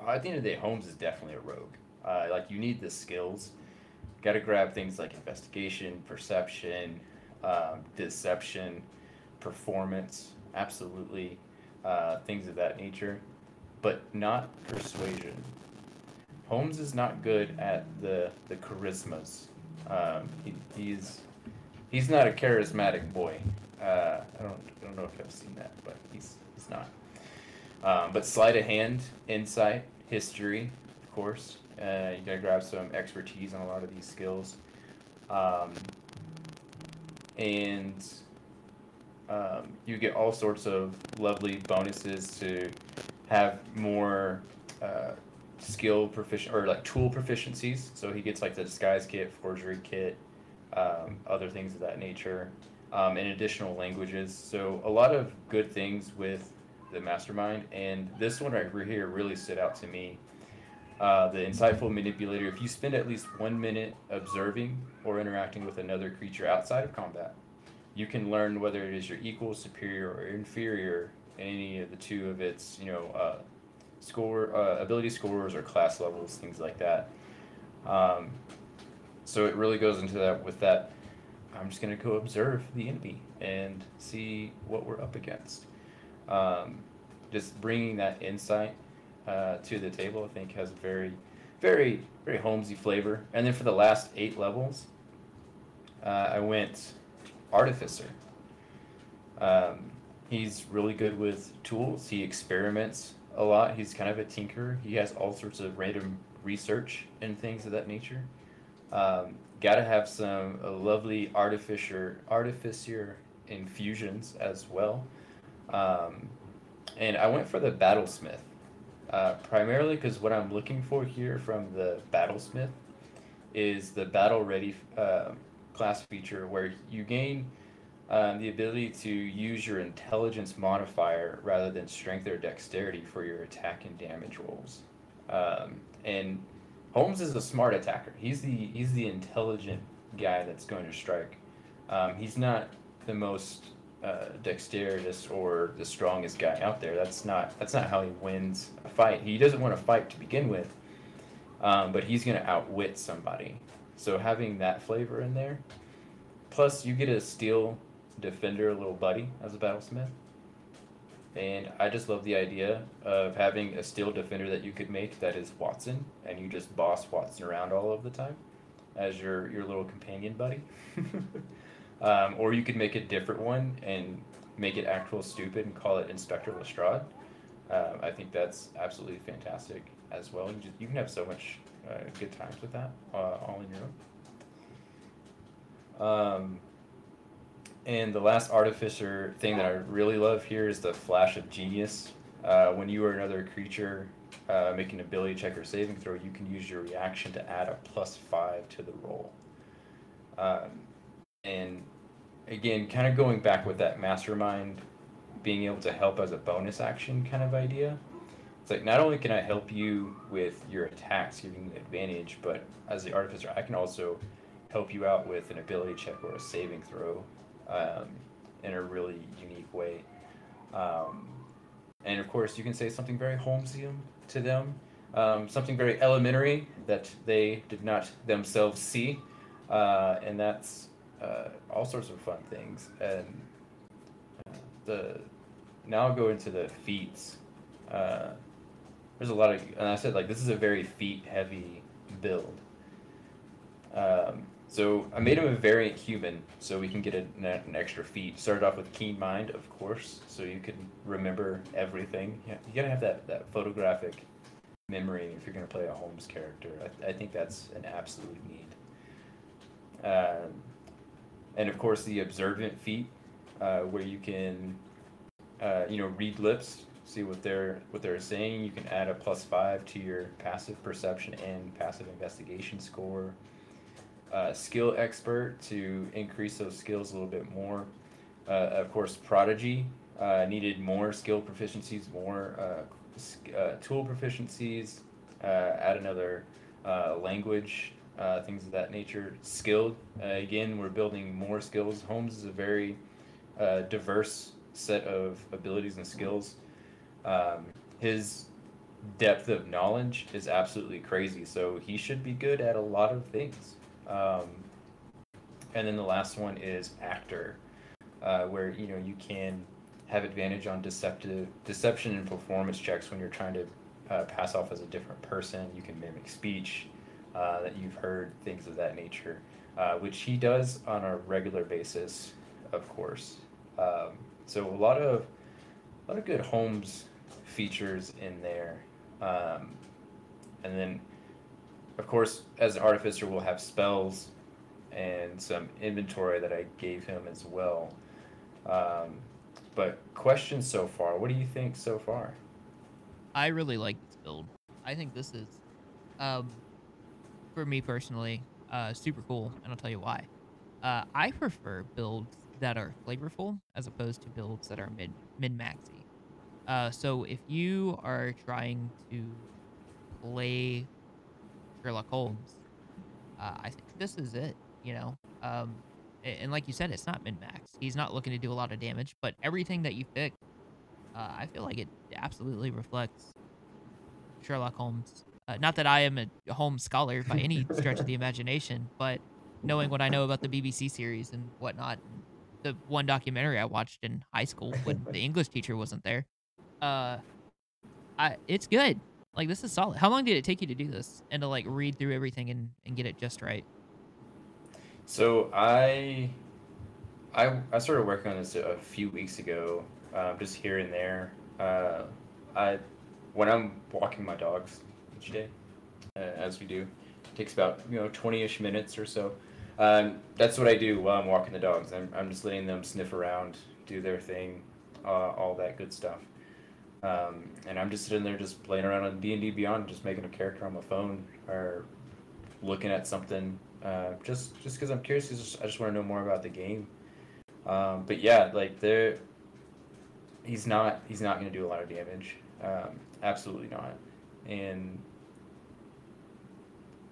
at the end of the day, Holmes is definitely a rogue. Uh, like you need the skills. Got to grab things like investigation, perception, um, deception, performance, absolutely, uh, things of that nature, but not persuasion. Holmes is not good at the the charismas. Um, he, he's he's not a charismatic boy. Uh, I don't I don't know if I've seen that, but he's he's not. Um, but sleight of hand, insight, history, of course. Uh, you gotta grab some expertise on a lot of these skills. Um, and um, you get all sorts of lovely bonuses to have more uh, skill proficient or like tool proficiencies. So he gets like the disguise kit, forgery kit, um, other things of that nature, um, and additional languages. So a lot of good things with the mastermind, and this one right here really stood out to me. Uh, the insightful manipulator. If you spend at least one minute observing or interacting with another creature outside of combat, you can learn whether it is your equal, superior, or inferior in any of the two of its, you know, uh, score uh, ability scores or class levels, things like that. Um, so it really goes into that with that. I'm just gonna go observe the enemy and see what we're up against. Um, just bringing that insight uh, to the table, I think, has a very, very, very Holmesy flavor. And then for the last eight levels, uh, I went artificer. Um, he's really good with tools. He experiments a lot. He's kind of a tinker. He has all sorts of random research and things of that nature. Um, Got to have some uh, lovely artificer artificer infusions as well. Um, and I went for the battlesmith, uh, primarily because what I'm looking for here from the battlesmith is the battle ready uh, class feature where you gain um, the ability to use your intelligence modifier rather than strength or dexterity for your attack and damage rolls. Um, and Holmes is a smart attacker. He's the he's the intelligent guy that's going to strike. Um, he's not the most uh, dexterous or the strongest guy out there. That's not that's not how he wins a fight. He doesn't want to fight to begin with, um, but he's going to outwit somebody. So having that flavor in there, plus you get a steel defender little buddy as a battlesmith. And I just love the idea of having a steel defender that you could make that is Watson, and you just boss Watson around all of the time as your your little companion buddy. um, or you could make a different one and make it actual stupid and call it Inspector Lestrade. Um, I think that's absolutely fantastic as well. You, just, you can have so much uh, good times with that uh, all in own. Um, and the last artificer thing that I really love here is the flash of genius. Uh, when you or another creature uh, make an ability check or saving throw, you can use your reaction to add a plus five to the roll. Um, and again, kind of going back with that mastermind being able to help as a bonus action kind of idea. It's like not only can I help you with your attacks, giving you advantage, but as the artificer, I can also help you out with an ability check or a saving throw um, in a really unique way. Um, and of course, you can say something very Holmesian to them, um, something very elementary that they did not themselves see, uh, and that's uh, all sorts of fun things. And uh, the now I'll go into the feats. There's a lot of, and I said like this is a very feat heavy build. Um, so I made him a variant human, so we can get a, an extra feat. Started off with keen mind, of course, so you can remember everything. You gotta have that, that photographic memory if you're gonna play a Holmes character. I, I think that's an absolute need. Um, and of course, the observant feat, uh, where you can, uh, you know, read lips, see what they're what they're saying. You can add a plus five to your passive perception and passive investigation score uh, skill expert to increase those skills a little bit more. Uh, of course, prodigy uh, needed more skill proficiencies, more uh, uh, tool proficiencies. Uh, add another language, things of that nature. Skilled again, we're building more skills. Holmes is a very diverse set of abilities and skills. Um, his depth of knowledge is absolutely crazy. So he should be good at a lot of things. Um, and then the last one is actor, uh, where you know you can have advantage on deceptive deception and performance checks when you're trying to uh, pass off as a different person. You can mimic speech uh, that you've heard, things of that nature, uh, which he does on a regular basis, of course. Um, so a lot of a lot of good Holmes features in there, um, and then of course, as an artificer, we'll have spells and some inventory that I gave him as well. Um, but questions so far? What do you think so far? I really like this build. I think this is, um, for me personally, uh, super cool, and I'll tell you why. Uh, I prefer builds that are flavorful as opposed to builds that are mid mid maxy. Uh, so if you are trying to play Sherlock Holmes, uh, I think this is it. You know, um, and like you said, it's not min max. He's not looking to do a lot of damage, but everything that you pick, uh, I feel like it absolutely reflects Sherlock Holmes. Uh, not that I am a Holmes scholar by any stretch of the imagination, but knowing what I know about the BBC series and whatnot, the one documentary I watched in high school when the English teacher wasn't there, uh, I it's good. Like this is solid. How long did it take you to do this and to like read through everything and, and get it just right? So I, I, I started working on this a few weeks ago, uh, just here and there. Uh, I, when I'm walking my dogs each day, uh, as we do, it takes about you know twenty-ish minutes or so. Um, that's what I do while I'm walking the dogs. I'm, I'm just letting them sniff around, do their thing, uh, all that good stuff. Um, and I'm just sitting there just playing around on D and D Beyond, just making a character on my phone or looking at something uh, just just because I'm curious. I just want to know more about the game. Um, but yeah, like there, he's not he's not going to do a lot of damage. Um, absolutely not. And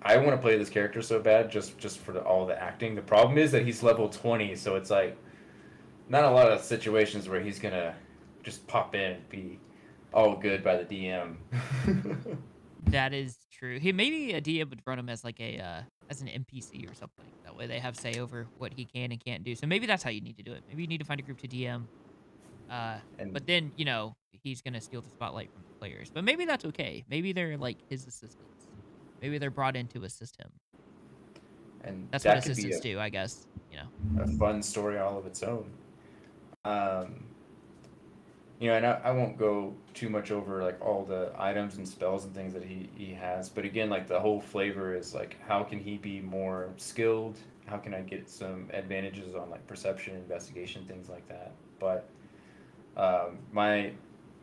I want to play this character so bad just just for the, all the acting. The problem is that he's level 20, so it's like not a lot of situations where he's gonna just pop in and be all good by the DM. That is true. He maybe a DM would run him as like a uh, as an NPC or something. That way they have say over what he can and can't do. So maybe that's how you need to do it. Maybe you need to find a group to DM. Uh, and but then you know he's gonna steal the spotlight from the players. But maybe that's okay. Maybe they're like his assistants. Maybe they're brought in to assist him. and That's that what assistants a- do, I guess. You know. a fun story all of its own. Um, you know, and I, I won't go too much over like all the items and spells and things that he, he has, but again, like the whole flavor is like how can he be more skilled? How can I get some advantages on like perception, investigation, things like that? But um, my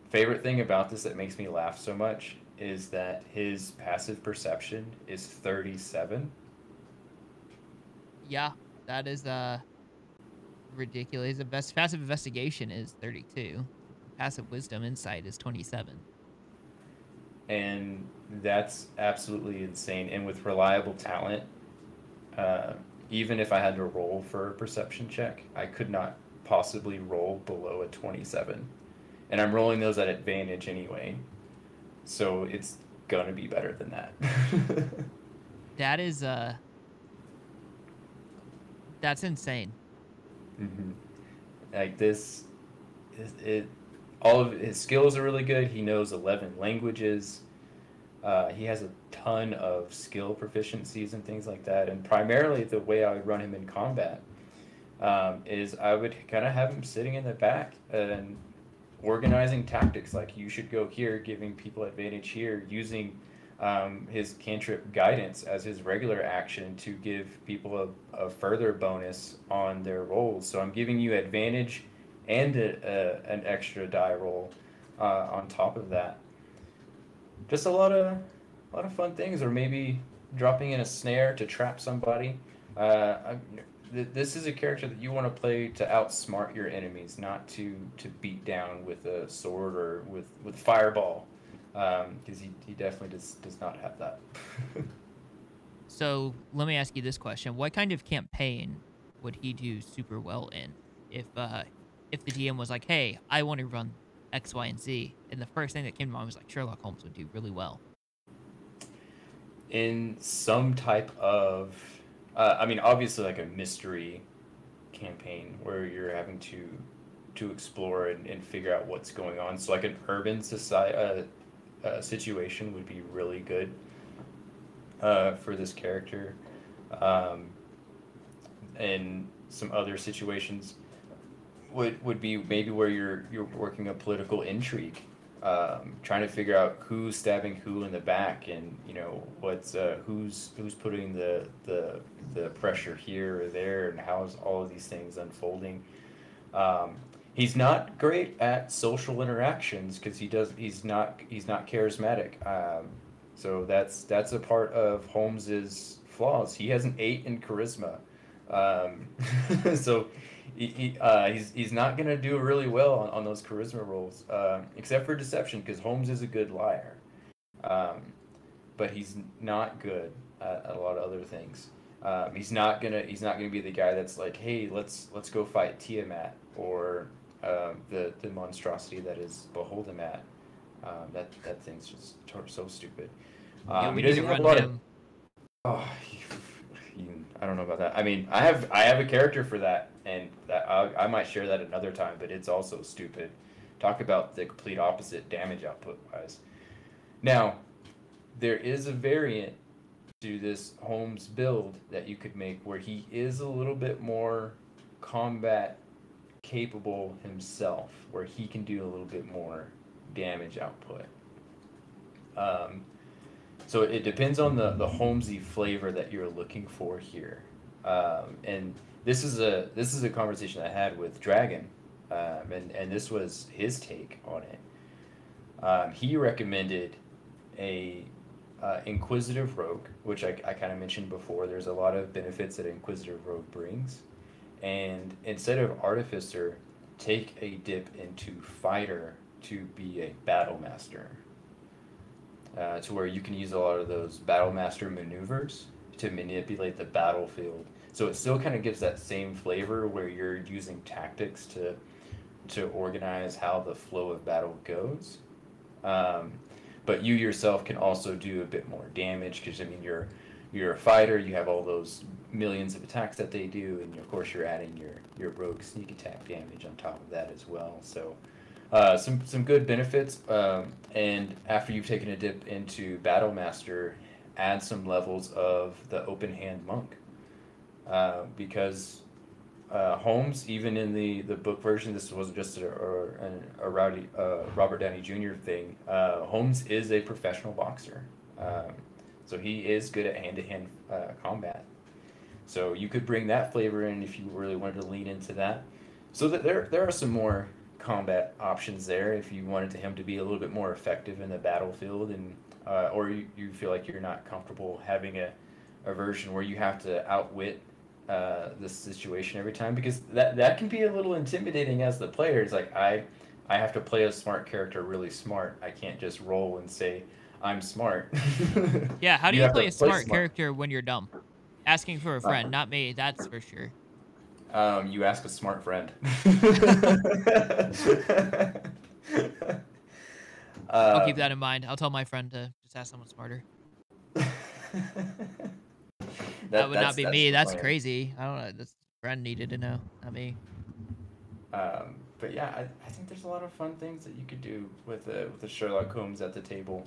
favorite thing about this that makes me laugh so much is that his passive perception is 37. Yeah, that is uh ridiculous. The best passive investigation is 32. Passive wisdom insight is 27. and that's absolutely insane. And with reliable talent, uh, even if I had to roll for a perception check, I could not possibly roll below a 27. And I'm rolling those at advantage anyway. So it's gonna be better than that. That is uh that's insane. hmm Like this, it, it, all of his skills are really good. He knows eleven languages. Uh, he has a ton of skill proficiencies and things like that. And primarily, the way I would run him in combat um, is I would kind of have him sitting in the back and organizing tactics. Like you should go here, giving people advantage here, using um, his cantrip guidance as his regular action to give people a, a further bonus on their rolls. So I'm giving you advantage and a, a, an extra die roll uh, on top of that. Just a lot of a lot of fun things, or maybe dropping in a snare to trap somebody. Uh, th- this is a character that you want to play to outsmart your enemies, not to to beat down with a sword or with with fireball, because he, he definitely does does not have that. So let me ask you this question: What kind of campaign would he do super well in? If uh, if the DM was like, "Hey, I want to run X, Y, and Z," and the first thing that came to mind was like Sherlock Holmes would do really well. in some type of uh, i mean obviously like a mystery campaign where you're having to to explore and, and figure out what's going on. So like an urban society uh, uh, situation would be really good uh, for this character. Um, and some other situations would would be maybe where you're you're working a political intrigue um, trying to figure out who's stabbing who in the back, and you know what's uh, who's who's putting the the the pressure here or there, and how's all of these things unfolding. Um, he's not great at social interactions because he does he's not he's not charismatic. Um, so that's that's a part of Holmes's flaws. He has an eight in charisma. Um, so he, he uh, he's he's not gonna do really well on, on those charisma rolls, uh, except for deception, because Holmes is a good liar, um, but he's not good at, at a lot of other things. Um, he's not gonna he's not gonna be the guy that's like, hey, let's let's go fight Tiamat or um, the the monstrosity that is Beholdemat. Um, that that thing's just so stupid. yeah, Um, we he doesn't run him. of Oh, you, you- I don't know about that. I mean, I have I have a character for that, and that I, I might share that another time. But it's also stupid. Talk about the complete opposite damage output wise. Now, there is a variant to this Holmes build that you could make where he is a little bit more combat capable himself, where he can do a little bit more damage output. Um, so it depends on the the Holmesy flavor that you're looking for here. Um, and this is a this is a conversation I had with Dragon, um, and and this was his take on it. Um, he recommended a uh, Inquisitive Rogue, which I, I kind of mentioned before. There's a lot of benefits that Inquisitive Rogue brings, and instead of Artificer, take a dip into Fighter to be a Battle Master uh, to where you can use a lot of those battle master maneuvers to manipulate the battlefield. So it still kind of gives that same flavor where you're using tactics to to organize how the flow of battle goes. Um, but you yourself can also do a bit more damage because I mean you're you're a fighter. You have all those millions of attacks that they do, and of course you're adding your your rogue sneak attack damage on top of that as well. So uh, some some good benefits. Um, and after you've taken a dip into Battle Master, add some levels of the open hand monk, uh, because uh, Holmes, even in the, the book version, this wasn't just a, an, a rowdy uh, Robert Downey Jr. thing. Uh, Holmes is a professional boxer, um, so he is good at hand to hand combat. So you could bring that flavor in if you really wanted to lean into that. So that there there are some more combat options there if you wanted to him to be a little bit more effective in the battlefield and uh, or you, you feel like you're not comfortable having a, a version where you have to outwit uh, the situation every time because that that can be a little intimidating as the player. It's like I I have to play a smart character really smart. I can't just roll and say I'm smart. Yeah, how do you, to play a smart, character when you're dumb? Asking for a friend, not me. That's for sure. Um, you ask a smart friend. I'll Uh, keep that in mind. I'll tell my friend to just ask someone smarter. That, would not be that's me. That's plan. crazy. I don't know. This friend needed to know, not me. Um, but yeah, I, I think there's a lot of fun things that you could do with the with the Sherlock Holmes at the table.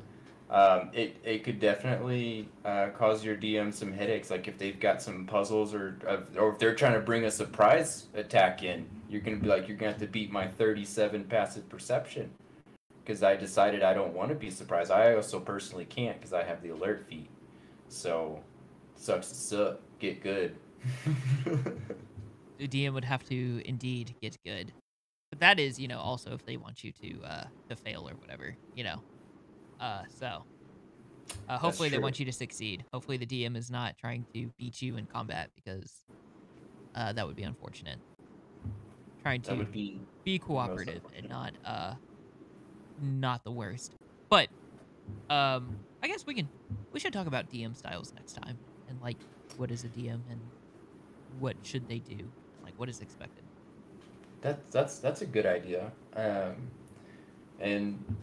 Um, it it could definitely uh, cause your DM some headaches. Like if they've got some puzzles or or if they're trying to bring a surprise attack in, you're gonna be like you're gonna have to beat my 37 passive perception because I decided I don't want to be surprised. I also personally can't because I have the alert feat. So sucks to suck. Get good. The DM would have to indeed get good. But that is, you know, also if they want you to uh to fail or whatever, you know. Uh so uh, hopefully they want you to succeed. Hopefully the DM is not trying to beat you in combat because uh that would be unfortunate. Trying to be be cooperative and not uh not the worst. But um I guess we can we should talk about DM styles next time and like what is a DM and what should they do? Like what is expected. That's that's that's a good idea. Um, and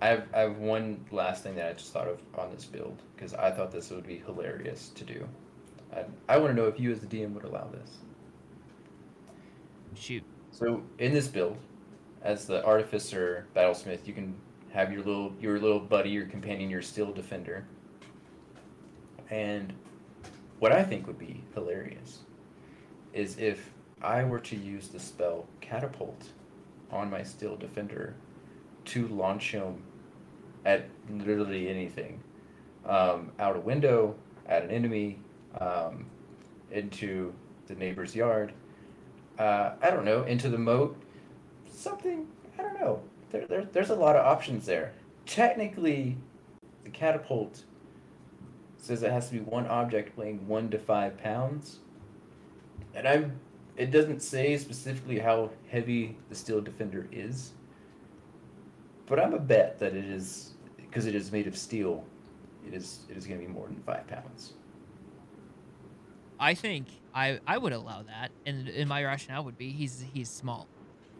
I have I have one last thing that I just thought of on this build because I thought this would be hilarious to do. I, I want to know if you as the DM would allow this. Shoot. So in this build, as the artificer battlesmith, you can have your little your little buddy, your companion, your steel defender. And what I think would be hilarious is if I were to use the spell catapult on my steel defender to launch him at literally anything, um, out a window, at an enemy, um, into the neighbor's yard. Uh, I don't know, into the moat, something. I don't know. There, there, there's a lot of options there. Technically, the catapult says it has to be one object weighing one to five pounds, and I'm it doesn't say specifically how heavy the steel defender is, but I'm a bet that it is because it is made of steel. It is it is going to be more than five pounds. I think I I would allow that, and, and my rationale would be he's he's small.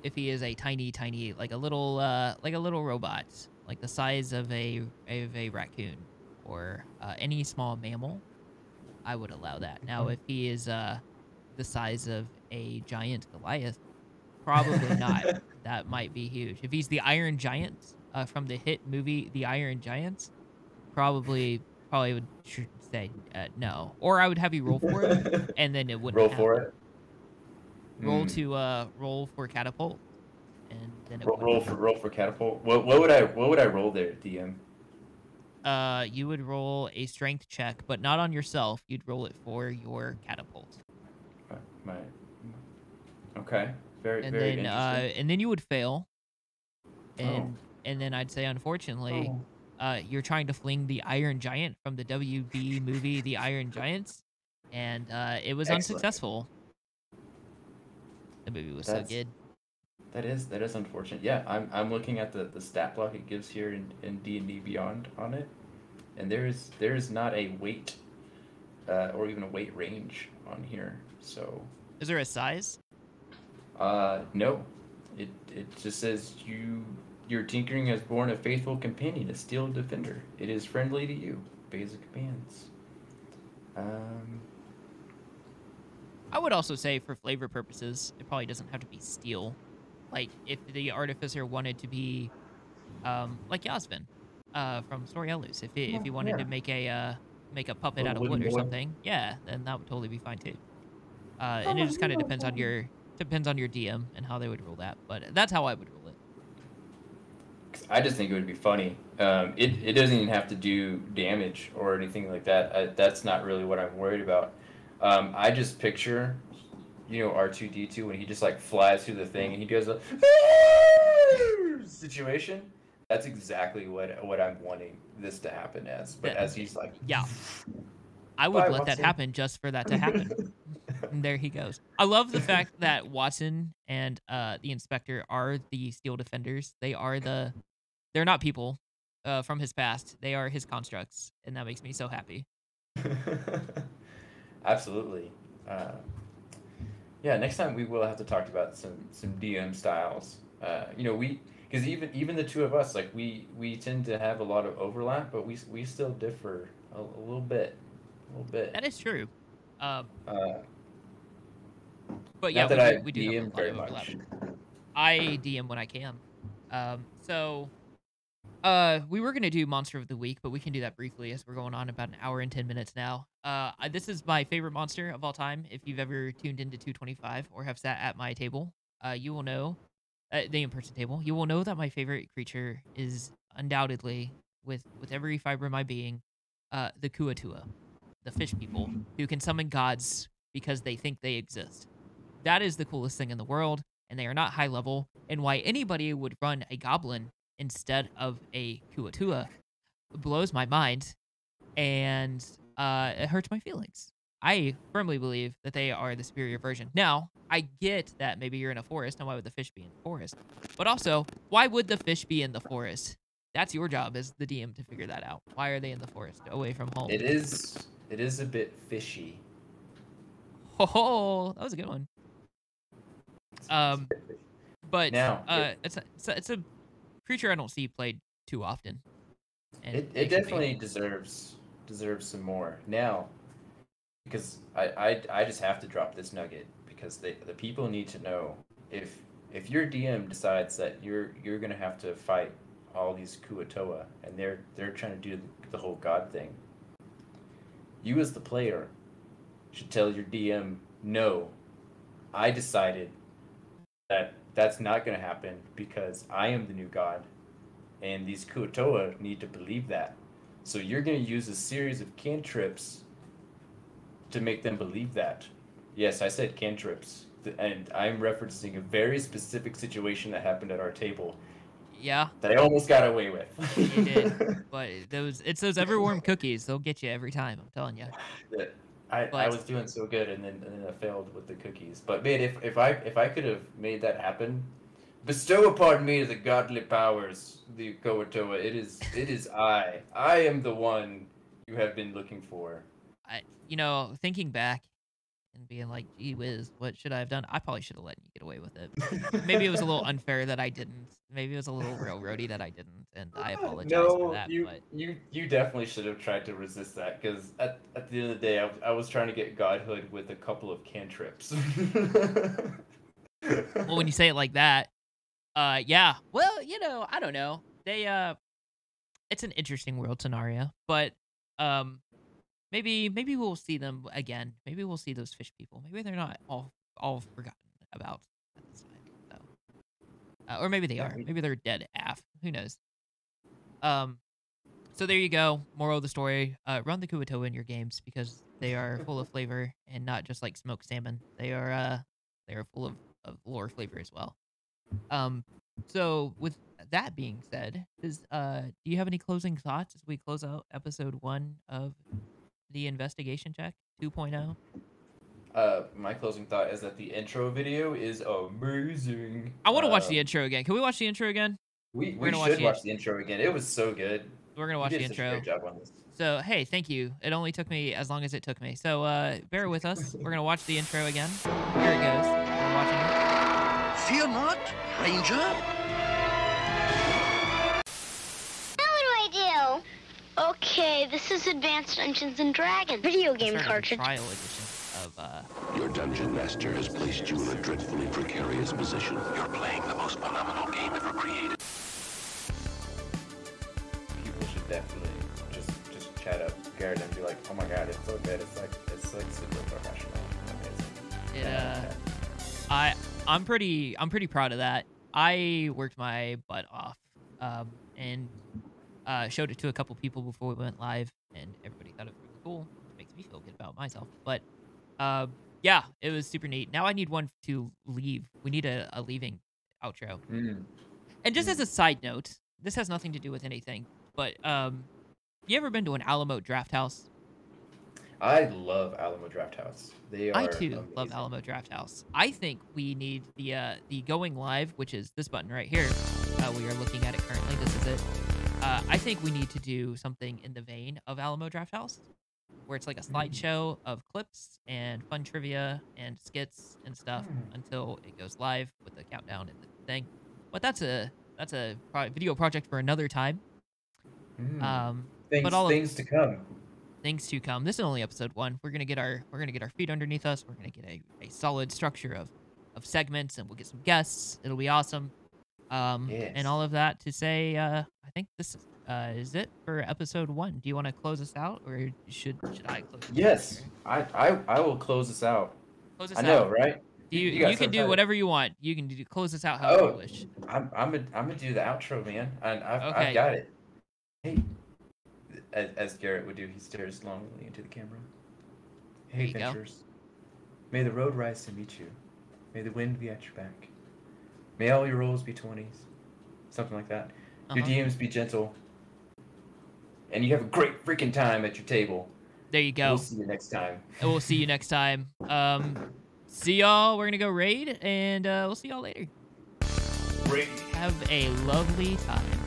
If he is a tiny, tiny, like a little, uh, like a little robot, like the size of a of a raccoon or uh, any small mammal, I would allow that. Now, if he is uh, the size of a giant Goliath, probably not. that might be huge. If he's the Iron Giant uh, from the hit movie The Iron Giants, probably probably would say uh, no, or I would have you roll for it, and then it wouldn't Roll happen. for it. Roll Hmm. to uh roll for catapult, and then it roll, roll for roll for catapult. What what would I what would I roll there, DM? Uh you would roll a strength check, but not on yourself. You'd roll it for your catapult, Uh, My okay, very and very then uh interesting. and then you would fail, and Oh. and then I'd say unfortunately. Oh. uh, you're trying to fling the Iron Giant from the WB movie The Iron Giants, and uh, it was Excellent. unsuccessful. The movie was That's- so good. That is that is unfortunate. Yeah, I'm I'm looking at the, the stat block it gives here in in D and D Beyond on it, and there is there is not a weight, uh, or even a weight range on here. So, Is there a size? uh, no, it it just says you your tinkering has born a faithful companion, a steel defender. It is friendly to you. Basic commands. Um, I would also say, for flavor purposes, it probably doesn't have to be steel. Like if the artificer wanted to be, um, like Yasmin, uh, from Story Elus. If he, if he wanted yeah. to make a uh, make a puppet Little out of wooden wood or boy. something, yeah, then that would totally be fine too. Uh, Oh, and it just kind of depends on your depends on your DM and how they would rule that. But that's how I would rule it. I just think it would be funny. Um, it, it doesn't even have to do damage or anything like that. I, that's not really what I'm worried about. Um, I just picture, you know, R two D two when he just like flies through the thing and he does a situation. That's exactly what what I'm wanting this to happen as. But Yeah. as he's like, Yeah. I would let that happen just for that to happen. and there he goes. I love the fact that Watson and uh, the inspector are the steel defenders. They are the, they're not people uh, from his past. They are his constructs, and that makes me so happy. Absolutely. Uh, yeah, next time we will have to talk about some some DM styles. Uh, you know, we because even even the two of us, like we we tend to have a lot of overlap, but we we still differ a, a little bit, a little bit. That is true. Um, Uh, but yeah, we, do- we do have a DM lot very of overlap. much. I DM when I can. Um, so, uh, we were gonna do monster of the week, but we can do that briefly as we're going on about an hour and ten minutes now. Uh, this is my favorite monster of all time. If you've ever tuned into 225 or have sat at my table, uh, you will know, uh, the in-person table, you will know that my favorite creature is undoubtedly, with with every fiber of my being, uh, the Kuo-toa, the fish people who can summon gods because they think they exist. That is the coolest thing in the world and they are not high level, and why anybody would run a goblin instead of a Kuo-toa blows my mind, and uh, it hurts my feelings. I firmly believe that they are the superior version. Now, I get that maybe you're in a forest, and why would the fish be in the forest? But also, why would the fish be in the forest? That's your job as the DM to figure that out. Why are they in the forest, away from home? It is it is a bit fishy. Ho ho! That was a good one. Um, a bit fishy. But Now, uh, it- it's a, it's a it's a creature I don't see played too often. And it, it definitely deserves deserves some more now because I, I i just have to drop this nugget because they, the people need to know if if your dm decides that you're you're gonna have to fight all these kuo-toa and they're they're trying to do the whole god thing you as the player should tell your dm no i decided that that's not going to happen because i am the new god and these Kuo-toa need to believe that. So you're going to use a series of cantrips to make them believe that. Yes, I said cantrips, and I'm referencing a very specific situation that happened at our table Yeah, that I almost got away with. You did. but those it's those ever warm cookies. They'll get you every time. I'm telling you. I, I was doing so good and then and then I failed with the cookies. But man, if, if I if I could have made that happen, bestow upon me the godly powers, the Kuo-toa. It is it is I. I am the one you have been looking for. I, you know, thinking back and being like, gee whiz, what should I have done? I probably should have let you get away with it. Maybe it was a little unfair that I didn't. Maybe it was a little railroady that I didn't, and I apologize no, for that. you But you you definitely should have tried to resist that because at, at the end of the day, I, I was trying to get godhood with a couple of cantrips. well, when you say it like that, uh, yeah. Well, you know, I don't know. They uh, it's an interesting world scenario, but um, maybe maybe we'll see them again. Maybe we'll see those fish people. Maybe they're not all all forgotten about at this time. So, uh, or maybe they are. Maybe they're dead af. Who knows? Um, so there you go. Moral of the story: uh, run the Kuo-toa in your games because they are full of flavor and not just like smoked salmon. They are uh, they are full of, of lore flavor as well. Um, so with that being said, is uh, do you have any closing thoughts as we close out episode one of the investigation check oh? 2.0? uh, my closing thought is that the intro video is amazing. I want to watch the Um, intro again. Can we watch the intro again? We, We're gonna watch should the- watch the intro again. It was so good. We're gonna watch the intro. great job on this. So hey, thank you. It only took me as long as it took me. So uh, bear with us. We're gonna watch the intro again. Here it goes. We're watching it. Fear not, Ranger. Do? Okay, this is Advanced Dungeons and Dragons video game Start with the cartridge. trial edition of uh, Your dungeon master has placed you in a dreadfully precarious position. You're playing the most phenomenal game ever created. People should definitely just just chat up Garrett and be like, oh my god, it's so good. It's like it's like super professional. Amazing. Yeah, Uh, yeah. I I'm pretty I'm pretty proud of that. I worked my butt off um, and uh, showed it to a couple people before we went live, and everybody thought it was really cool. Which makes me feel good about myself. But uh, yeah, it was super neat. Now I need one to leave. We need a, a leaving outro. Mm. And just as a side note, this has nothing to do with anything, but um, you ever been to an Alamo Drafthouse? I love Alamo Drafthouse. They are I too love. Alamo Drafthouse. I think we need the uh, the going live, which is this button right here. Uh, we are looking at it currently. This is it. Uh, I think we need to do something in the vein of Alamo Drafthouse, where it's like a slideshow of clips and fun trivia and skits and stuff Hmm. until it goes live with the countdown and the thing. But that's a that's a pro- video project for another time. Mm. Um, things but all of- things to come. things to come. This is only episode one. We're gonna get our we're gonna get our feet underneath us. We're gonna get a, a solid structure of of segments, and we'll get some guests. It'll be awesome. Um, Yes. and all of that to say, uh, I think this uh, is it for episode one. Do you want to close us out, or should should I close? out Yes. I, I I will close this out. Close us I know, right? Do you You you, can do whatever you want. You can do, close us out however Oh. you wish. I'm I'm gonna I'm gonna do the outro, man. And I've Okay. I've got it. Hey, as, as Garrett would do, he stares longingly into the camera. Hey, adventurers. May the road rise to meet you. May the wind be at your back. May all your rolls be twenties, something like that. Your Uh-huh. DMs be gentle. And you have a great freaking time at your table. There you go. We'll see you next time. and we'll see you next time. Um, see y'all. We're gonna go raid, and uh, we'll see y'all later. Great. Have a lovely time.